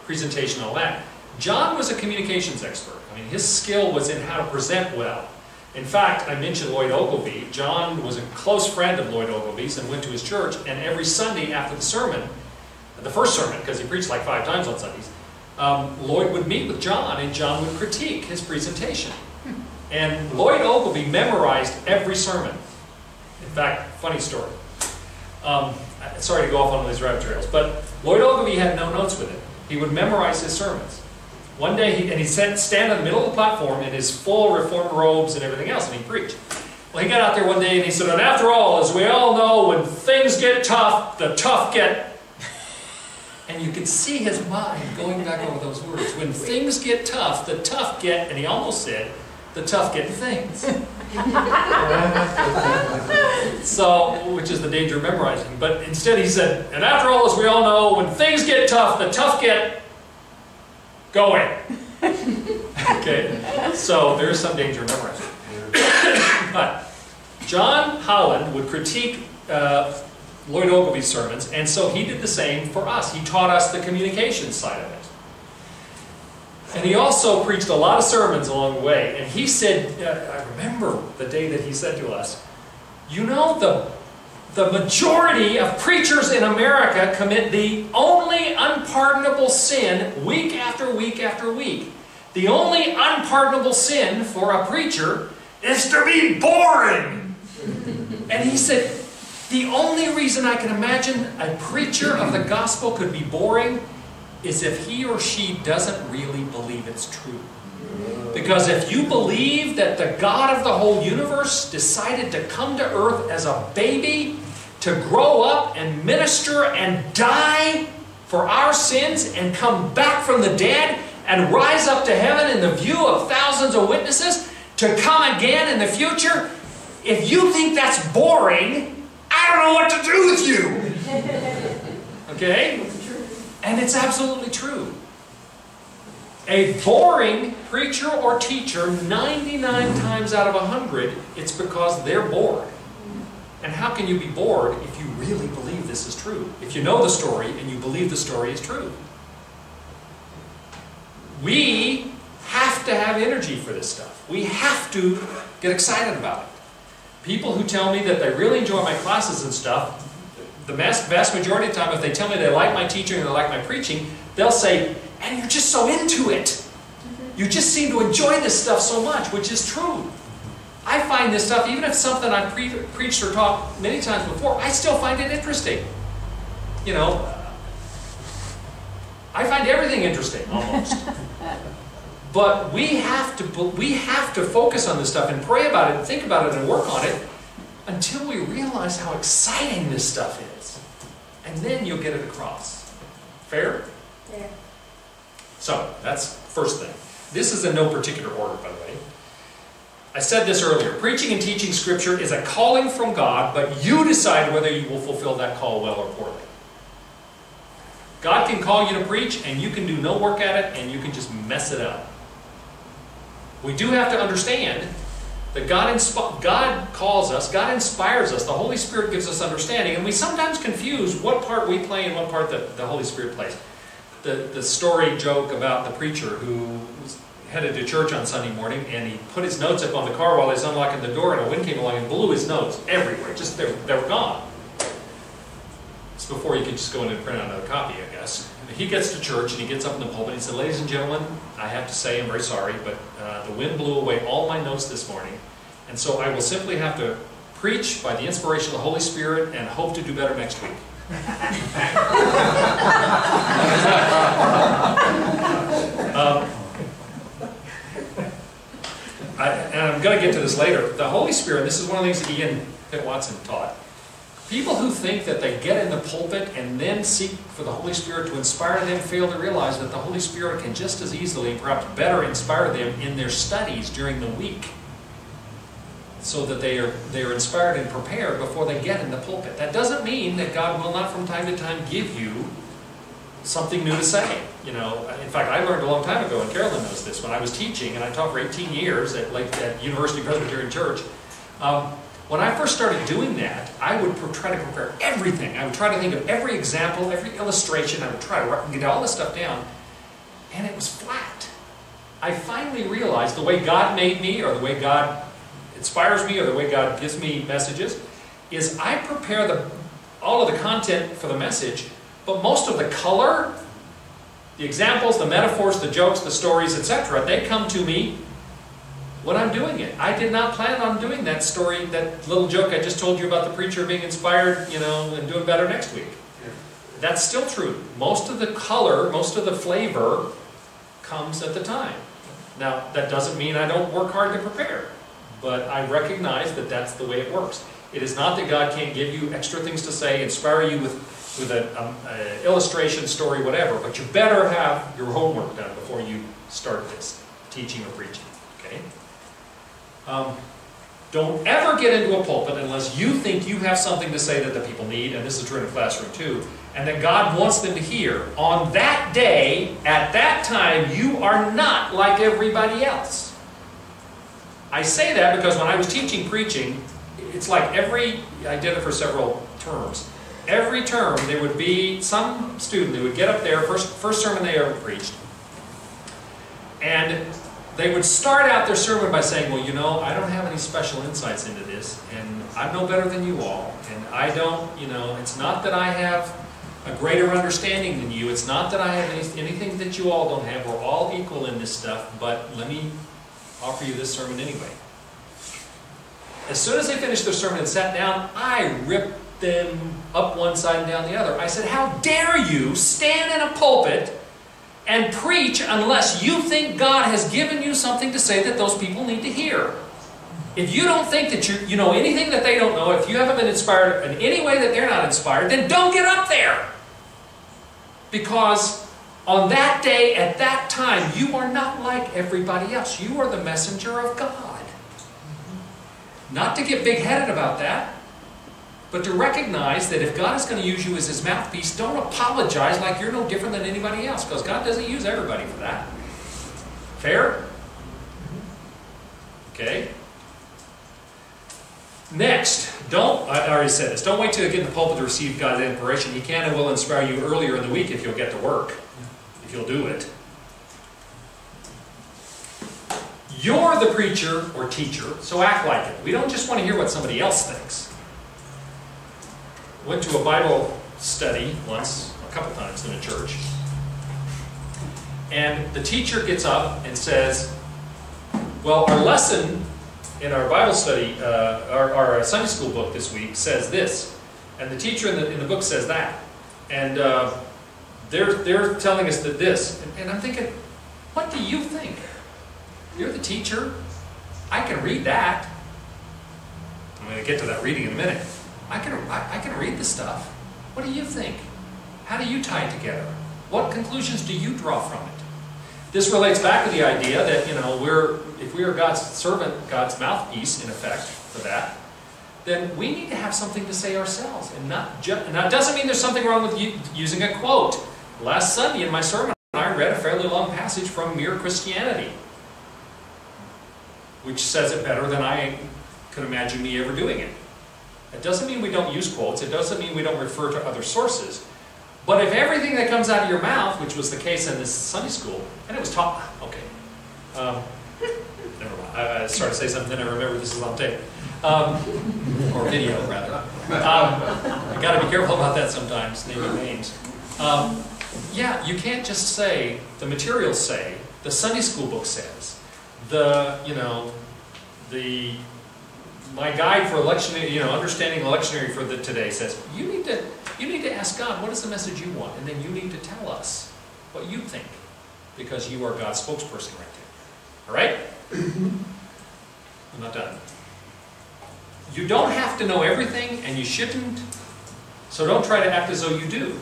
presentation and all that, John was a communications expert. I mean, his skill was in how to present well. In fact, I mentioned Lloyd Ogilvie. John was a close friend of Lloyd Ogilvie's and went to his church, and every Sunday after the sermon, the first sermon, because he preached like five times on Sundays, um, Lloyd would meet with John, and John would critique his presentation. And Lloyd Ogilvie memorized every sermon. In fact, funny story. Um, sorry to go off on these rabbit trails, but Lloyd Ogilvie had no notes with him. He would memorize his sermons. One day, he, and he said, stand in the middle of the platform in his full reformed robes and everything else, and he preached. Well, he got out there one day and he said, and after all, as we all know, when things get tough, the tough get. And you can see his mind going back over those words. When things get tough, the tough get, and he almost said, the tough get things. [LAUGHS] So, which is the danger of memorizing. But instead he said, and after all, as we all know, when things get tough, the tough get going. [LAUGHS] okay? So there is some danger of memorizing. [COUGHS] but John Holland would critique uh, Lloyd Ogilvie's sermons, and so he did the same for us. He taught us the communication side of it. And he also preached a lot of sermons along the way. And he said, I remember the day that he said to us, you know, the, the majority of preachers in America commit the only unpardonable sin week after week after week. The only unpardonable sin for a preacher is to be boring. and he said, the only reason I can imagine a preacher of the gospel could be boring is if he or she doesn't really believe it's true. Because if you believe that the God of the whole universe decided to come to earth as a baby, to grow up and minister and die for our sins and come back from the dead and rise up to heaven in the view of thousands of witnesses, to come again in the future, if you think that's boring, I don't know what to do with you. [LAUGHS] Okay? And it's absolutely true. A boring preacher or teacher, 99 times out of 100, it's because they're bored. And how can you be bored if you really believe this is true? If you know the story and you believe the story is true. We have to have energy for this stuff. We have to get excited about it. People who tell me that they really enjoy my classes and stuff, the vast, vast majority of the time, if they tell me they like my teaching and they like my preaching, they'll say, and you're just so into it. Mm-hmm. You just seem to enjoy this stuff so much, which is true. I find this stuff, even if something I've pre preached or taught many times before, I still find it interesting. You know, I find everything interesting, almost. [LAUGHS] but we have to we have to focus on this stuff and pray about it and think about it and work on it until we realize how exciting this stuff is. And then you'll get it across. Fair? Yeah. So, that's first thing. This is in no particular order, by the way. I said this earlier. Preaching and teaching Scripture is a calling from God, but you decide whether you will fulfill that call well or poorly. God can call you to preach, and you can do no work at it, and you can just mess it up. We do have to understand that God, insp- God calls us, God inspires us, the Holy Spirit gives us understanding, and we sometimes confuse what part we play and what part the, the Holy Spirit plays. The, the story joke about the preacher who was headed to church on Sunday morning and he put his notes up on the car while he was unlocking the door and a wind came along and blew his notes everywhere. Just they, they were gone. It's before you could just go in and print out another copy, I guess. He gets to church and he gets up in the pulpit and he said, Ladies and gentlemen, I have to say I'm very sorry, but uh, the wind blew away all my notes this morning. And so I will simply have to preach by the inspiration of the Holy Spirit and hope to do better next week. [LAUGHS] um, I, and I'm going to get to this later. The Holy Spirit, this is one of the things that Ian Pitt Watson taught. People who think that they get in the pulpit and then seek for the Holy Spirit to inspire them fail to realize that the Holy Spirit can just as easily, perhaps better, inspire them in their studies during the week so that they are, they are inspired and prepared before they get in the pulpit. That doesn't mean that God will not from time to time give you something new to say. You know, in fact, I learned a long time ago, and Carolyn knows this, when I was teaching, and I taught for 18 years at, like, at University Presbyterian Church, um, when I first started doing that, I would try to prepare everything. I would try to think of every example, every illustration. I would try to get all this stuff down, and it was flat. I finally realized the way God made me, or the way God inspires me, or the way God gives me messages, is I prepare the, all of the content for the message, but most of the color, the examples, the metaphors, the jokes, the stories, etc., they come to me when I'm doing it. I did not plan on doing that story, that little joke I just told you about the preacher being inspired, you know, and doing better next week. That's still true. Most of the color, most of the flavor comes at the time. Now, that doesn't mean I don't work hard to prepare, but I recognize that that's the way it works. It is not that God can't give you extra things to say, inspire you with, with an um, a illustration, story, whatever, but you better have your homework done before you start this, teaching or preaching, okay? Um, don't ever get into a pulpit unless you think you have something to say that the people need, and this is true in a classroom too, and that God wants them to hear. On that day, at that time, you are not like everybody else. I say that because when I was teaching preaching, it's like every, I did it for several terms. Every term, there would be some student who would get up there, first, first sermon they ever preached, and they would start out their sermon by saying, well, you know, I don't have any special insights into this, and I'm no better than you all, and I don't, you know, it's not that I have a greater understanding than you, it's not that I have any, anything that you all don't have, we're all equal in this stuff, but let me offer you this sermon anyway. As soon as they finished their sermon and sat down, I ripped them up one side and down the other. I said, how dare you stand in a pulpit and preach unless you think God has given you something to say that those people need to hear. If you don't think that you, you know anything that they don't know, if you haven't been inspired in any way that they're not inspired, then don't get up there. Because on that day, at that time, you are not like everybody else. You are the messenger of God. Not to get big headed about that, but to recognize that if God is going to use you as His mouthpiece, don't apologize like you're no different than anybody else, because God doesn't use everybody for that. Fair? Okay. Next, don't, I already said this, don't wait till you get in the pulpit to receive God's inspiration. He can and will inspire you earlier in the week if you'll get to work, if you'll do it. You're the preacher or teacher, so act like it. We don't just want to hear what somebody else thinks. Went to a Bible study once, a couple times in a church, and the teacher gets up and says, Well, our lesson in our Bible study, uh, our, our, Sunday school book this week says this, and the teacher in the, in the book says that. And uh, they're, they're telling us that this. And, and I'm thinking, what do you think? You're the teacher. I can read that. I'm going to get to that reading in a minute. I can, I, I can read the stuff. What do you think? How do you tie it together? What conclusions do you draw from it? This relates back to the idea that, you know, we're, if we are God's servant, God's mouthpiece, in effect, for that, then we need to have something to say ourselves. And not just, now, it doesn't mean there's something wrong with using a quote. Last Sunday in my sermon, I read a fairly long passage from Mere Christianity, which says it better than I could imagine me ever doing it. It doesn't mean we don't use quotes. It doesn't mean we don't refer to other sources. But if everything that comes out of your mouth, which was the case in this Sunday school, and it was taught, okay, um, [LAUGHS] never mind. I, I started to say something, then I remember this is on tape, um, or video rather. Um, I got to be careful about that sometimes, naming names. Um, yeah, you can't just say the materials say, the Sunday school book says, the you know, the my guide for election, you know, understanding electionary for the today says you need to you need to ask God what is the message you want, and then you need to tell us what you think, because you are God's spokesperson right there. All right? I'm not done. You don't have to know everything, and you shouldn't. So don't try to act as though you do.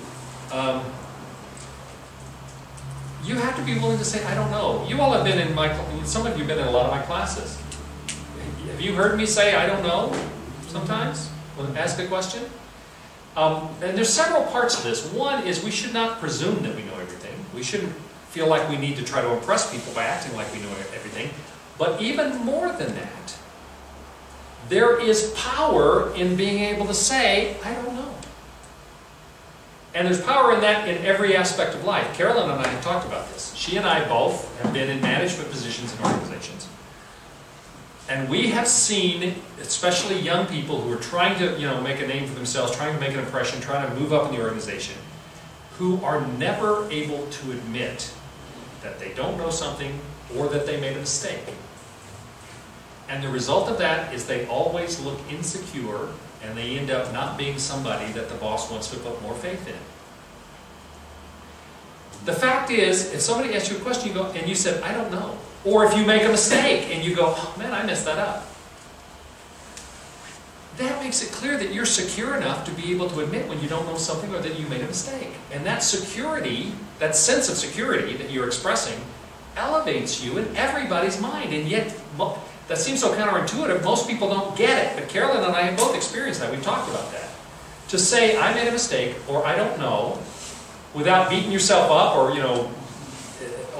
Um, you have to be willing to say, I don't know. You all have been in my, some of you have been in a lot of my classes. Have you heard me say, I don't know, sometimes? When ask a question? Um, and there's several parts of this. One is we should not presume that we know everything. We shouldn't feel like we need to try to impress people by acting like we know everything. But even more than that, there is power in being able to say, I don't know. And there's power in that in every aspect of life. Carolyn and I have talked about this. She and I both have been in management positions in organizations. And we have seen, especially young people who are trying to, you know, make a name for themselves, trying to make an impression, trying to move up in the organization, who are never able to admit that they don't know something or that they made a mistake. And the result of that is they always look insecure and they end up not being somebody that the boss wants to put more faith in. The fact is, if somebody asks you a question you go, and you said, I don't know, or if you make a mistake and you go, oh man, I messed that up, that makes it clear that you're secure enough to be able to admit when you don't know something or that you made a mistake. And that security, that sense of security that you're expressing, elevates you in everybody's mind. And yet, that seems so counterintuitive, most people don't get it. But Carolyn and I have both experienced that. We've talked about that. To say, I made a mistake, or I don't know, without beating yourself up, or, you know,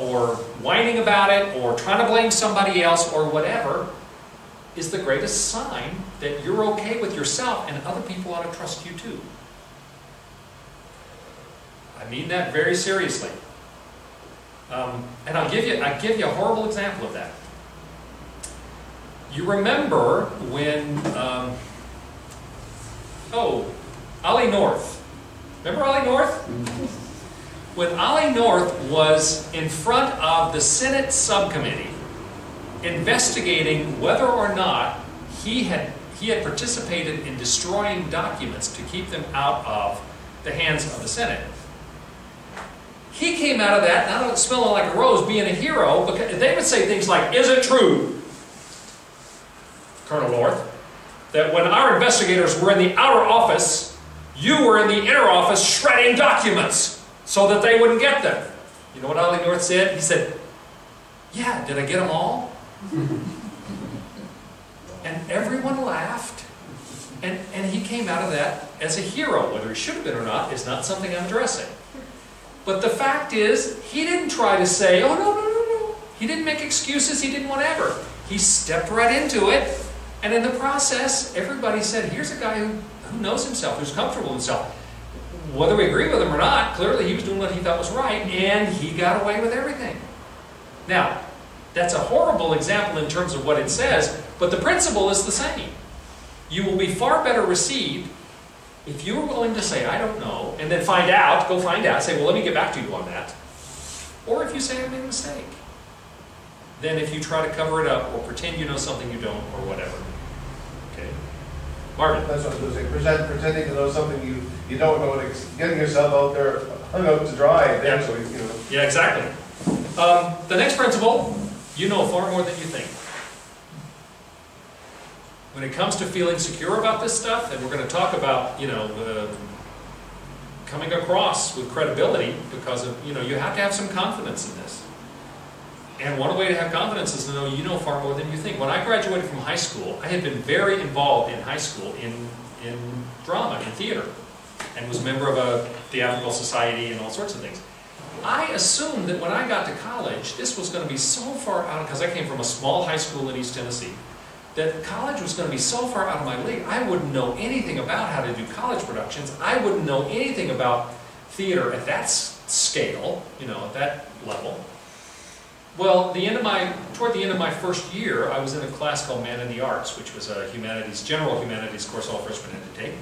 or whining about it, or trying to blame somebody else, or whatever, is the greatest sign that you're okay with yourself and other people ought to trust you too. I mean that very seriously. Um, and I'll give you, I'll give you a horrible example of that. You remember when, um, oh, Ollie North. Remember Ollie North? [LAUGHS] When Ollie North was in front of the Senate subcommittee investigating whether or not he had, he had participated in destroying documents to keep them out of the hands of the Senate. He came out of that, not smelling like a rose, being a hero, because they would say things like, Is it true, Colonel North, that when our investigators were in the outer office, you were in the inner office shredding documents so that they wouldn't get them? You know what Ollie North said? He said, Yeah, did I get them all? [LAUGHS] and everyone laughed. And, and he came out of that as a hero. Whether he should have been or not is not something I'm addressing. But the fact is, he didn't try to say, oh, no, no, no, no. He didn't make excuses, he didn't whatever. He stepped right into it. And in the process, everybody said, here's a guy who, who knows himself, who's comfortable with himself. Whether we agree with him or not, clearly he was doing what he thought was right, and he got away with everything. Now, that's a horrible example in terms of what it says, but the principle is the same. You will be far better received if you are willing to say, I don't know, and then find out, go find out, say, well, let me get back to you on that. Or if you say, I made a mistake. Then if you try to cover it up or pretend you know something you don't or whatever. Marvin? That's what I was going to say, present, pretending to know something you, you don't know, and ex- getting yourself out there hung out to dry, eventually, you know. Yeah, exactly. Um, the next principle, you know far more than you think. When it comes to feeling secure about this stuff, and we're going to talk about, you know, coming across with credibility, because of, you know, you have to have some confidence in this. And one way to have confidence is to know you know far more than you think. When I graduated from high school, I had been very involved in high school in, in drama, in theater, and was a member of a theatrical society and all sorts of things. I assumed that when I got to college, this was going to be so far out, because I came from a small high school in East Tennessee, that college was going to be so far out of my league, I wouldn't know anything about how to do college productions. I wouldn't know anything about theater at that scale, you know, at that level. Well, the end of my, toward the end of my first year, I was in a class called Man in the Arts, which was a humanities, general humanities course all freshmen had to take.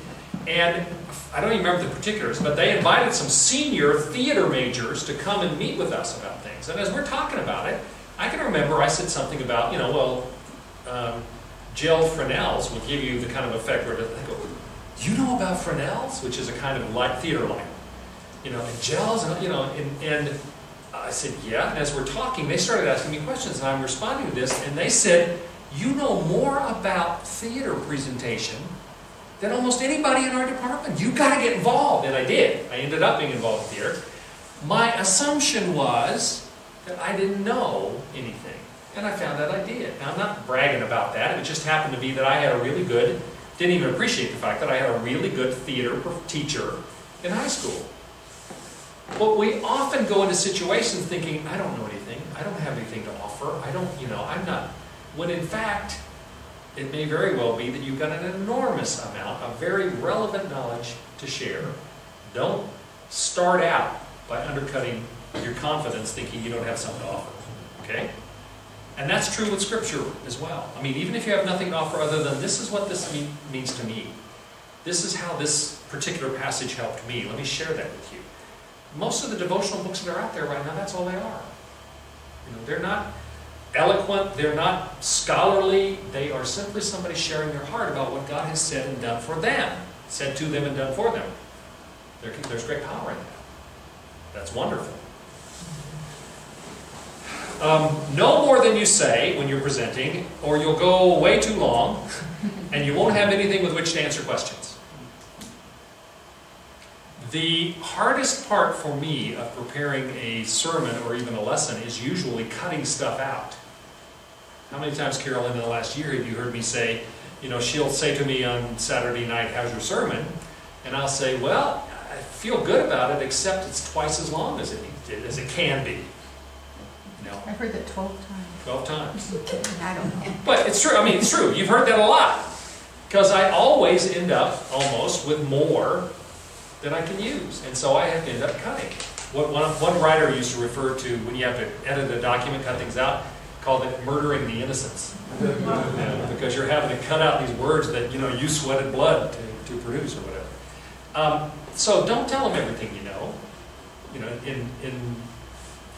And I don't even remember the particulars, but they invited some senior theater majors to come and meet with us about things. And as we're talking about it, I can remember I said something about, you know, well, um, gel Fresnels will give you the kind of effect where they go, you know about Fresnels, which is a kind of light theater light, you know, and gels, and, you know, and, and I said, yeah. And as we're talking, they started asking me questions, and I'm responding to this, and they said, you know more about theater presentation than almost anybody in our department. You've got to get involved, and I did. I ended up being involved in theater. My assumption was that I didn't know anything, and I found out I did. Now, I'm not bragging about that. It just happened to be that I had a really good, didn't even appreciate the fact that I had a really good theater teacher in high school. But we often go into situations thinking, I don't know anything, I don't have anything to offer, I don't, you know, I'm not, when in fact, it may very well be that you've got an enormous amount of very relevant knowledge to share. Don't start out by undercutting your confidence, thinking you don't have something to offer. Okay? And that's true with Scripture as well. I mean, even if you have nothing to offer other than this is what this mean, means to me. This is how this particular passage helped me. Let me share that with you. Most of the devotional books that are out there right now, that's all they are. You know, they're not eloquent, they're not scholarly, they are simply somebody sharing their heart about what God has said and done for them, said to them and done for them. There, there's great power in that. That's wonderful. Um, no more than you say when you're presenting, or you'll go way too long, [LAUGHS] and you won't have anything with which to answer questions. The hardest part for me of preparing a sermon or even a lesson is usually cutting stuff out. How many times, Carolyn, in the last year have you heard me say, you know, she'll say to me on Saturday night, How's your sermon? And I'll say, Well, I feel good about it, except it's twice as long as it, as it can be. You know, I've heard that 12 times. 12 times. [LAUGHS] I don't know. But it's true. I mean, it's true. You've heard that a lot. Because I always end up almost with more than I can use. And so I have to end up cutting. What one, one writer used to refer to when you have to edit a document, cut things out, called it murdering the innocents. Yeah, [LAUGHS] because you're having to cut out these words that you know you sweated blood to, to produce or whatever. Um, so don't tell them everything you know. You know, in, in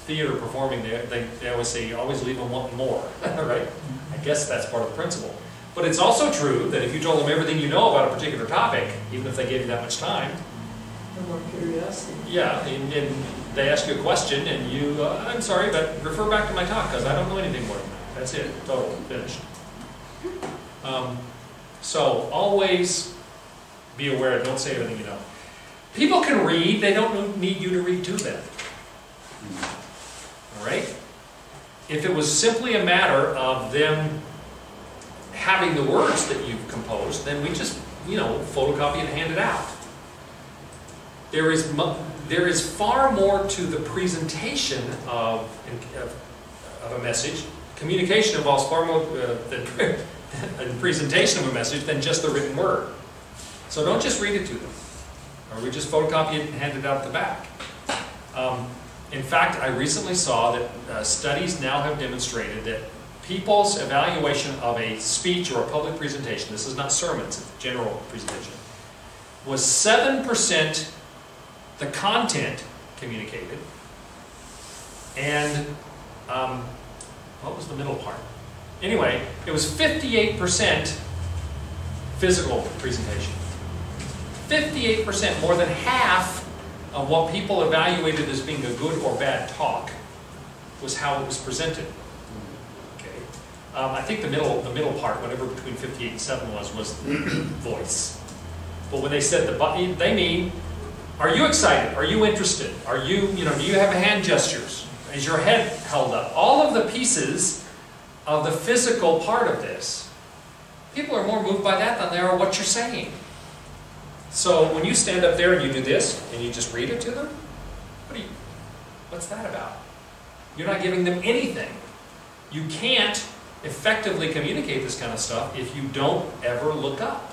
theater performing, they, they, they always say you always leave them wanting more, [LAUGHS] right? I guess that's part of the principle. But it's also true that if you told them everything you know about a particular topic, even if they gave you that much time, more curiosity. yeah, and, and they ask you a question and you, uh, I'm sorry, but refer back to my talk because I don't know anything more than that. That's it, total, finished. Um, so always be aware, don't say everything you know. People can read, they don't need you to read to them. All right? If it was simply a matter of them having the words that you've composed, then we just, you know, photocopy and hand it out. There is, there is far more to the presentation of, of, of a message. Communication involves far more uh, than [LAUGHS] a presentation of a message than just the written word. So don't just read it to them, or we just photocopy it and hand it out the back. Um, in fact, I recently saw that uh, studies now have demonstrated that people's evaluation of a speech or a public presentation, this is not sermons, it's a general presentation, was 7% the content communicated, and um, what was the middle part? Anyway, it was 58% physical presentation. 58%, more than half of what people evaluated as being a good or bad talk was how it was presented. Okay. Um, I think the middle, the middle part, whatever between 58 and 7 was, was voice. But when they said the button, they mean, are you excited? Are you interested? Are you, you know, do you have hand gestures? Is your head held up? All of the pieces of the physical part of this, people are more moved by that than they are what you're saying. So when you stand up there and you do this, and you just read it to them, what you, what's that about? You're not giving them anything. You can't effectively communicate this kind of stuff if you don't ever look up.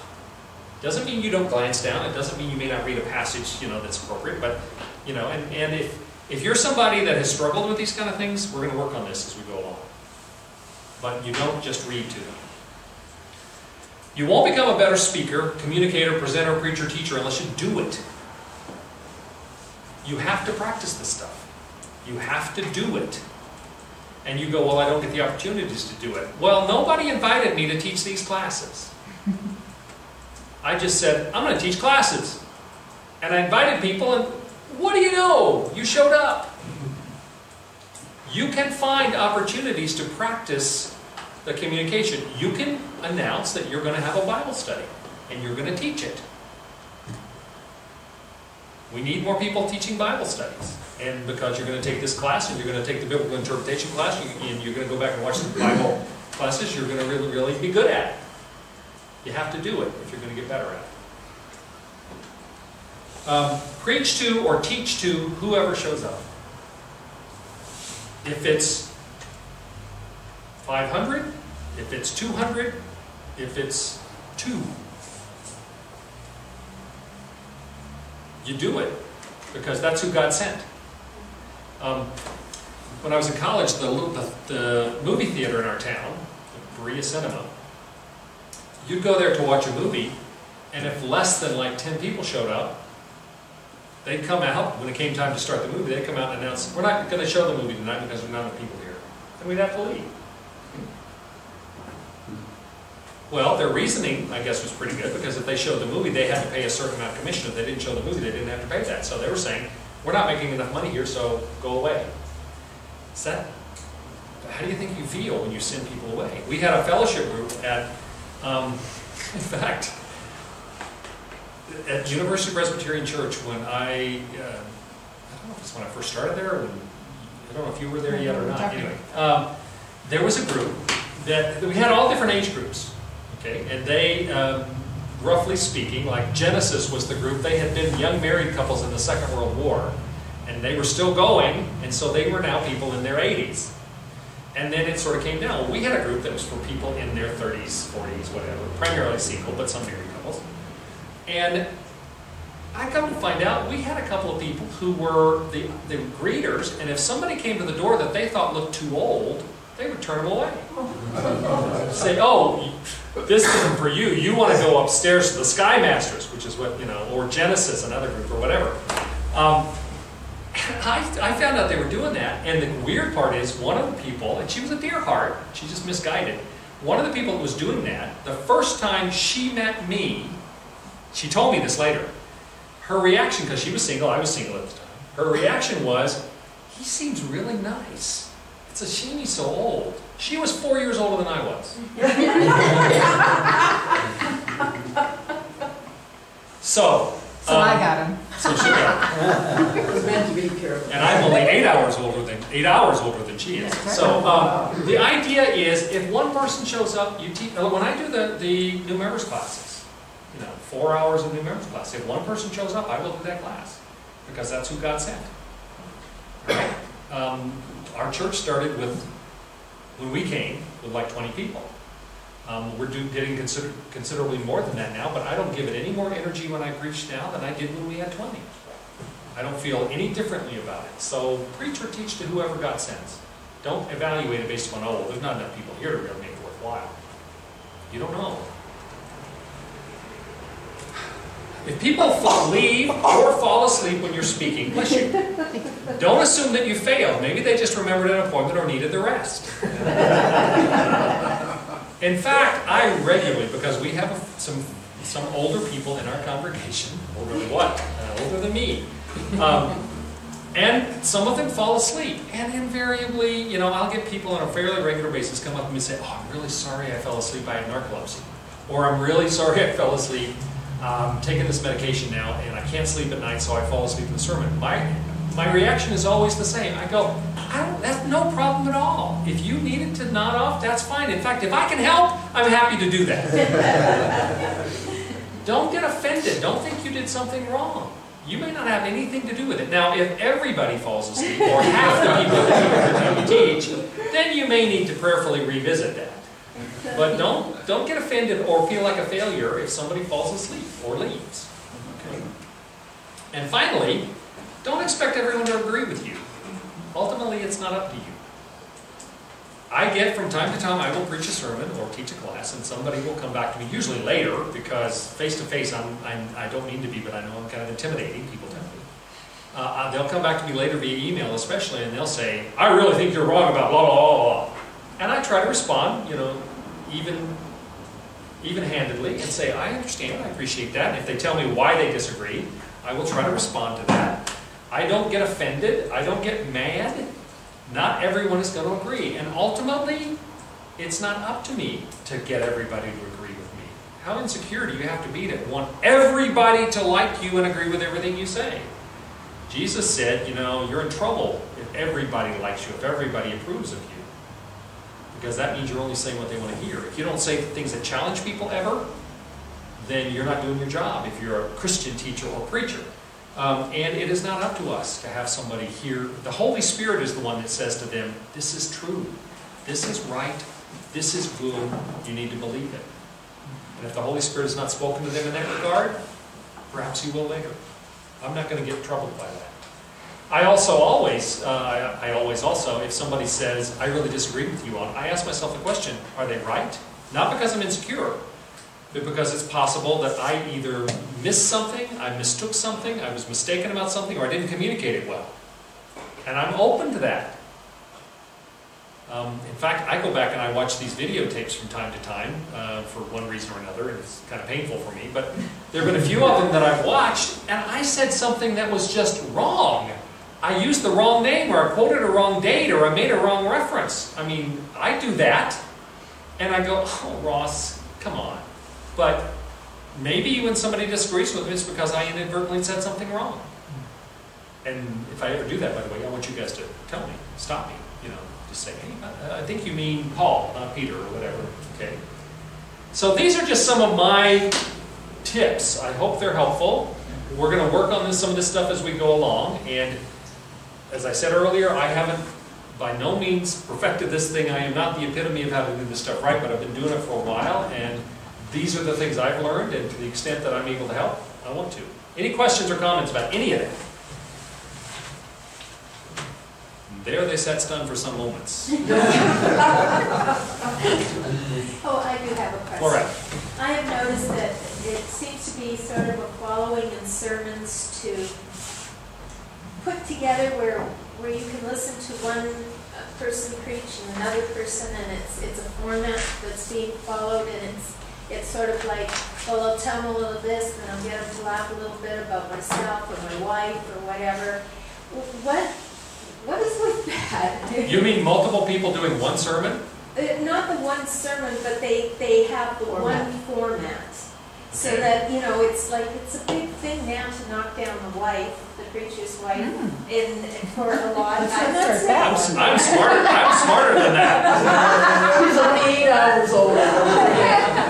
Doesn't mean you don't glance down. It doesn't mean you may not read a passage, you know, that's appropriate. But you know, and, and if if you're somebody that has struggled with these kind of things, we're going to work on this as we go along. But you don't just read to them. You won't become a better speaker, communicator, presenter, preacher, teacher unless you do it. You have to practice this stuff. You have to do it. And you go, well, I don't get the opportunities to do it. Well, nobody invited me to teach these classes. I just said, I'm going to teach classes. And I invited people, and what do you know? You showed up. You can find opportunities to practice the communication. You can announce that you're going to have a Bible study and you're going to teach it. We need more people teaching Bible studies. And because you're going to take this class and you're going to take the biblical interpretation class and you're going to go back and watch the Bible classes, you're going to really, really be good at it. You have to do it if you're going to get better at it. Um, preach to or teach to whoever shows up. If it's 500, if it's 200, if it's 2. You do it. because that's who God sent. Um, when I was in college, the, the, the movie theater in our town, the Berea Cinema, you'd go there to watch a movie, and if less than like 10 people showed up, they'd come out, when it came time to start the movie, they'd come out and announce, we're not going to show the movie tonight because there's not enough people here. And we'd have to leave. Well, their reasoning, I guess, was pretty good, because if they showed the movie, they had to pay a certain amount of commission. If they didn't show the movie, they didn't have to pay that. So they were saying, we're not making enough money here, so go away. Is that, how do you think you feel when you send people away? We had a fellowship group at, um, in fact, at University Presbyterian Church, when I, uh, I don't know if it's when I first started there, when, I don't know if you were there yet or not, anyway. Um, there was a group that, we had all different age groups, okay? And they, um, roughly speaking, like Genesis was the group, they had been young married couples in the Second World War, and they were still going, and so they were now people in their 80s. And then it sort of came down. We had a group that was for people in their 30s, 40s, whatever, primarily single, but some married couples. And I come to find out we had a couple of people who were the, the greeters, and if somebody came to the door that they thought looked too old, they would turn them away. [LAUGHS] Say, oh, this isn't for you. You want to go upstairs to the Sky Masters, which is what, you know, or Genesis, another group, or whatever. Um, I, I found out they were doing that, and the weird part is one of the people, and she was a dear heart, she just misguided. One of the people that was doing that, the first time she met me, she told me this later. Her reaction, because she was single, I was single at the time, her reaction was, he seems really nice. It's a shame he's so old. She was four years older than I was. [LAUGHS] so, So I um, got him. So she got, It [LAUGHS] was meant to be careful. and I'm only eight hours older than eight hours older than she is. So um, the idea is, if one person shows up, you teach. When I do the the new members classes, you know, four hours of new members class. If one person shows up, I will do that class because that's who God sent. Right? Um, our church started with when we came with like 20 people. Um, we're do, getting consider, considerably more than that now, but I don't give it any more energy when I preach now than I did when we had 20. I don't feel any differently about it. So preach or teach to whoever God sends. Don't evaluate it based on, oh, there's not enough people here to really make it worthwhile. You don't know. If people fall, leave or fall asleep when you're speaking, bless you. Don't assume that you failed. Maybe they just remembered an appointment or needed the rest. [LAUGHS] In fact, I regularly, because we have some, some older people in our congregation, older than what? Uh, older than me. Um, and some of them fall asleep. And invariably, you know, I'll get people on a fairly regular basis come up to me and say, oh, I'm really sorry I fell asleep, I had narcolepsy. Or I'm really sorry I fell asleep, um, taking this medication now, and I can't sleep at night, so I fall asleep in the sermon. My, my reaction is always the same. I go, I don't, that's no problem at all. If you needed to nod off, that's fine. In fact, if I can help, I'm happy to do that. [LAUGHS] don't get offended. Don't think you did something wrong. You may not have anything to do with it. Now, if everybody falls asleep, or half the people that you teach, then you may need to prayerfully revisit that. But don't, don't get offended or feel like a failure if somebody falls asleep or leaves. Okay? And finally, don't expect everyone to agree with you. Ultimately, it's not up to you. I get from time to time, I will preach a sermon or teach a class, and somebody will come back to me, usually later, because face to face, I'm, I don't mean to be, but I know I'm kind of intimidating, people tell me. Uh, uh, they'll come back to me later via email, especially, and they'll say, I really think you're wrong about blah, blah, blah, blah. And I try to respond, you know, even, even handedly, and say, I understand, I appreciate that. And if they tell me why they disagree, I will try to respond to that. I don't get offended, I don't get mad. Not everyone is going to agree. And ultimately, it's not up to me to get everybody to agree with me. How insecure do you have to be to want everybody to like you and agree with everything you say? Jesus said, you know, you're in trouble if everybody likes you, if everybody approves of you. Because that means you're only saying what they want to hear. If you don't say things that challenge people ever, then you're not doing your job if you're a Christian teacher or preacher. Um, and it is not up to us to have somebody hear. The Holy Spirit is the one that says to them, this is true, this is right, this is good, you need to believe it. And if the Holy Spirit has not spoken to them in that regard, perhaps He will later. I'm not gonna get troubled by that. I also always, uh, I always also, if somebody says, I really disagree with you on, I ask myself the question, are they right? Not because I'm insecure, because it's possible that I either missed something, I mistook something, I was mistaken about something, or I didn't communicate it well. And I'm open to that. Um, in fact, I go back and I watch these videotapes from time to time, uh, for one reason or another, and it's kind of painful for me, but there have been a few of them that I've watched, and I said something that was just wrong. I used the wrong name, or I quoted a wrong date, or I made a wrong reference. I mean, I do that, and I go, oh, Ross, come on. But maybe when somebody disagrees with me, it's because I inadvertently said something wrong. And if I ever do that, by the way, I want you guys to tell me, stop me, you know, just say, hey, I- think you mean Paul, not Peter, or whatever, okay? So these are just some of my tips. I hope they're helpful. We're gonna work on this, some of this stuff as we go along, and as I said earlier, I haven't by no means perfected this thing. I am not the epitome of how to do this stuff right, but I've been doing it for a while, and these are the things I've learned, and to the extent that I'm able to help, I want to. Any questions or comments about any of it? There they sat stunned for some moments. [LAUGHS] [LAUGHS] Oh, I do have a question. All right. I have noticed that it seems to be sort of a following in sermons to put together where, where you can listen to one uh, person preach and another person, and it's, it's a format that's being followed, and it's, it's sort of like, well, I'll tell them a little this, and I'll get them to laugh a little bit about myself or my wife or whatever. What, what is with that? [LAUGHS] You mean multiple people doing one sermon? Uh, Not the one sermon, but they, they have the one format. So that, you know, it's like, it's a big thing now to knock down the wife, the preacher's wife, in, for a lot. [LAUGHS] I'm not saying- I'm, s- I'm smarter, I'm smarter than that. He's only eight hours old. [LAUGHS]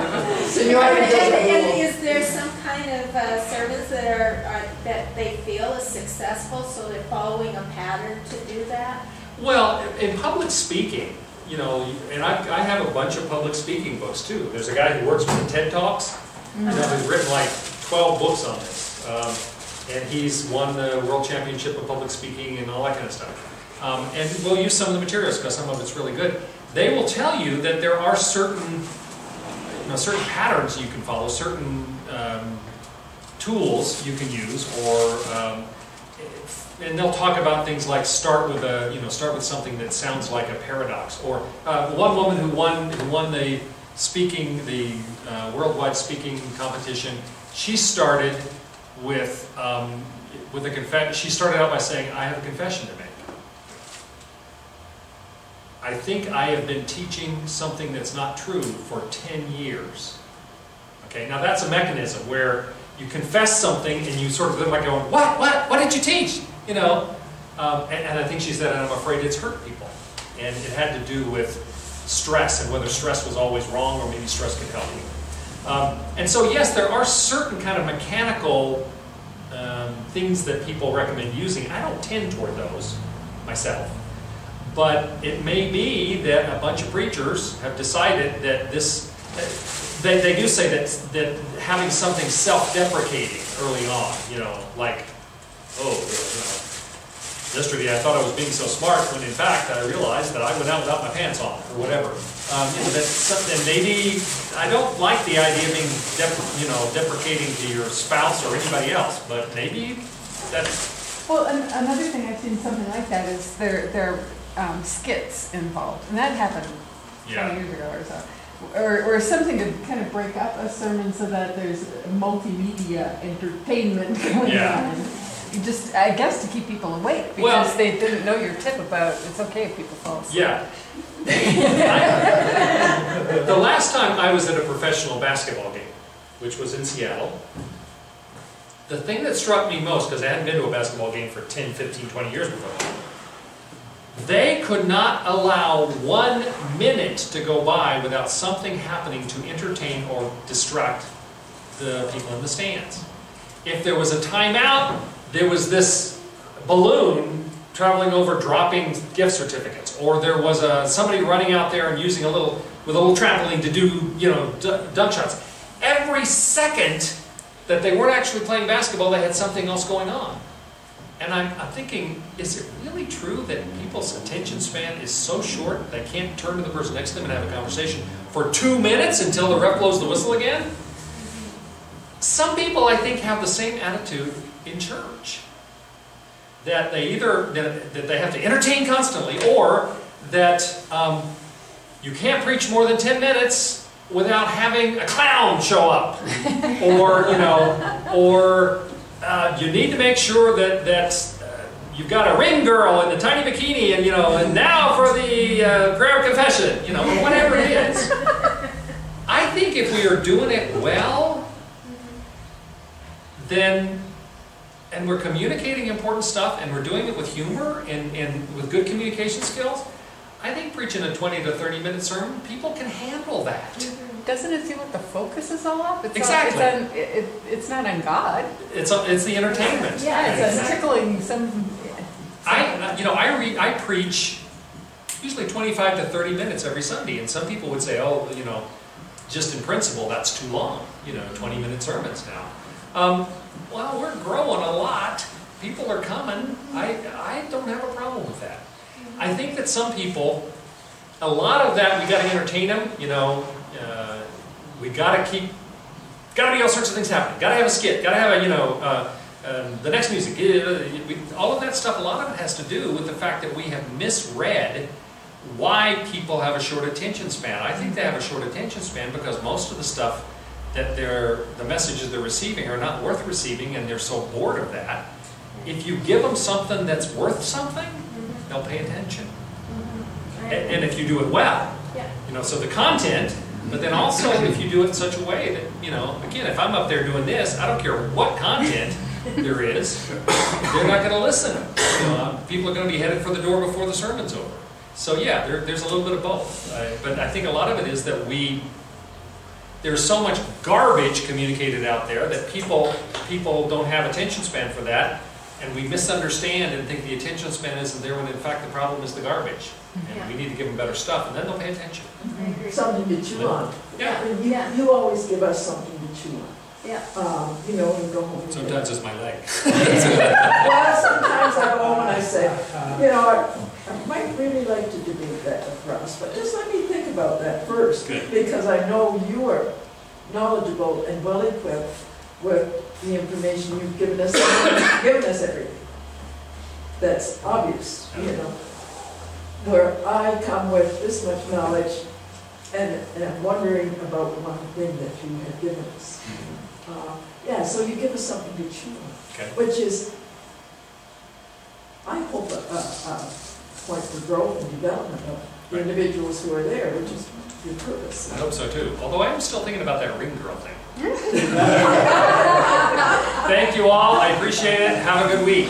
So you And, and- and is there some kind of uh, sermons that are, are, that they feel is successful, so they're following a pattern to do that? Well, in public speaking, you know, and I, I have a bunch of public speaking books too. There's a guy who works with TED Talks, you know, who's written like 12 books on this. Um, and he's won the world championship of public speaking and all that kind of stuff. Um, and we'll use some of the materials because some of it's really good. They will tell you that there are certain, know, certain patterns you can follow, certain um, tools you can use, or um, and they'll talk about things like start with a, you know, start with something that sounds like a paradox. Or uh, one woman who won, who won the speaking, the uh, worldwide speaking competition, she started with, um, with a confession. She started out by saying, "I have a confession to make." I think I have been teaching something that's not true for 10 years. Okay, now that's a mechanism where you confess something and you sort of then like going, what, what, what did you teach? You know, um, and, and I think she said, I'm afraid it's hurt people. And it had to do with stress and whether stress was always wrong or maybe stress could help you. Um, and so yes, there are certain kind of mechanical um, things that people recommend using. I don't tend toward those myself. But it may be that a bunch of preachers have decided that this, they, they do say that, that having something self-deprecating early on, you know, like, oh, yesterday I thought I was being so smart when in fact I realized that I went out without my pants on, or whatever. Um, you know, something, maybe, I don't like the idea of being, you know, deprecating to your spouse or anybody else, but maybe that's, Well, an- another thing I've seen something like that is there, there um, skits involved, and that happened yeah. twenty years ago or so. Or, or something to kind of break up a sermon so that there's multimedia entertainment [LAUGHS] going Yeah. on. You just, I guess, to keep people awake Well- because they didn't know your tip about it's okay if people fall asleep. Yeah. I- [LAUGHS] The last time I was at a professional basketball game, which was in Seattle, the thing that struck me most, because I hadn't been to a basketball game for 10, 15, 20 years before, they could not allow one minute to go by without something happening to entertain or distract the people in the stands. If there was a timeout, there was this balloon traveling over dropping gift certificates, or there was a, somebody running out there and using a little, with a little trampoline to do, you know, dunk shots. Every second that they weren't actually playing basketball, they had something else going on. And I'm, I'm thinking, is it really true that people's attention span is so short they can't turn to the person next to them and have a conversation for two minutes until the rep blows the whistle again? Some people, I think, have the same attitude in church. That they either, that, that they have to entertain constantly, or that um, you can't preach more than 10 minutes without having a clown show up. [LAUGHS] or, you know, or uh, you need to make sure that, that uh, you've got a ring girl in the tiny bikini, and, you know, and now for the uh, prayer confession, you know, whatever it is. I think if we are doing it well, then, and we're communicating important stuff, and we're doing it with humor and, and with good communication skills, I think preaching a 20 to 30 minute sermon, people can handle that. Doesn't it seem like the focus is all up? It's all- Exactly. It's, on, it, it- it's not on God. It's, a- it's the entertainment. Yeah, it's on tickling some. I, you know, I read, I preach usually 25 to 30 minutes every Sunday, and some people would say, oh, you know, just in principle, that's too long, you know, 20 minute sermons now. Um, well, we're growing a lot. People are coming. I, I don't have a problem with that. I think that some people, a lot of that, we got to entertain them, you know, uh, we got to keep, got to be all sorts of things happening. Got to have a skit, got to have a, you know, uh, um, the next music, we- all of that stuff, a lot of it has to do with the fact that we have misread why people have a short attention span. I think they have a short attention span because most of the stuff that they're, the messages they're receiving are not worth receiving and they're so bored of that. If you give them something that's worth something, they'll pay attention. And, and if you do it well, Yeah. you know, so the content, but then also if you do it in such a way that, you know, again, if I'm up there doing this, I don't care what content [LAUGHS] there is, they're not going to listen. You know, people are going to be headed for the door before the sermon's over. So yeah, there, there's a little bit of both. Uh, but I think a lot of it is that we, there's so much garbage communicated out there that people, people don't have attention span for that. And we misunderstand and think the attention span isn't there when in fact the problem is the garbage. And we need to give them better stuff and then they'll pay attention. Something to chew on. Yeah. And you, Yeah. you always give us something to chew on. Yeah. Um, you know, and go home. and- Sometimes it's my leg. [LAUGHS] Well, sometimes I go home and I say, [LAUGHS] you know, I, I might really like to debate that with Russ, but just let me think about that first. Good. Because I know you are knowledgeable and well equipped with the information you've given us, [COUGHS] given us everything. That's obvious, you know. Where I come with this much knowledge and, and I'm wondering about one thing that you have given us. Uh, Yeah, so you give us something to chew on Okay. which is, I hope, a, a, a point for growth and development of the Right. individuals who are there, which is your purpose. I hope so too. Although I am still thinking about that ring girl thing. Thank you all. I appreciate it. Have a good week.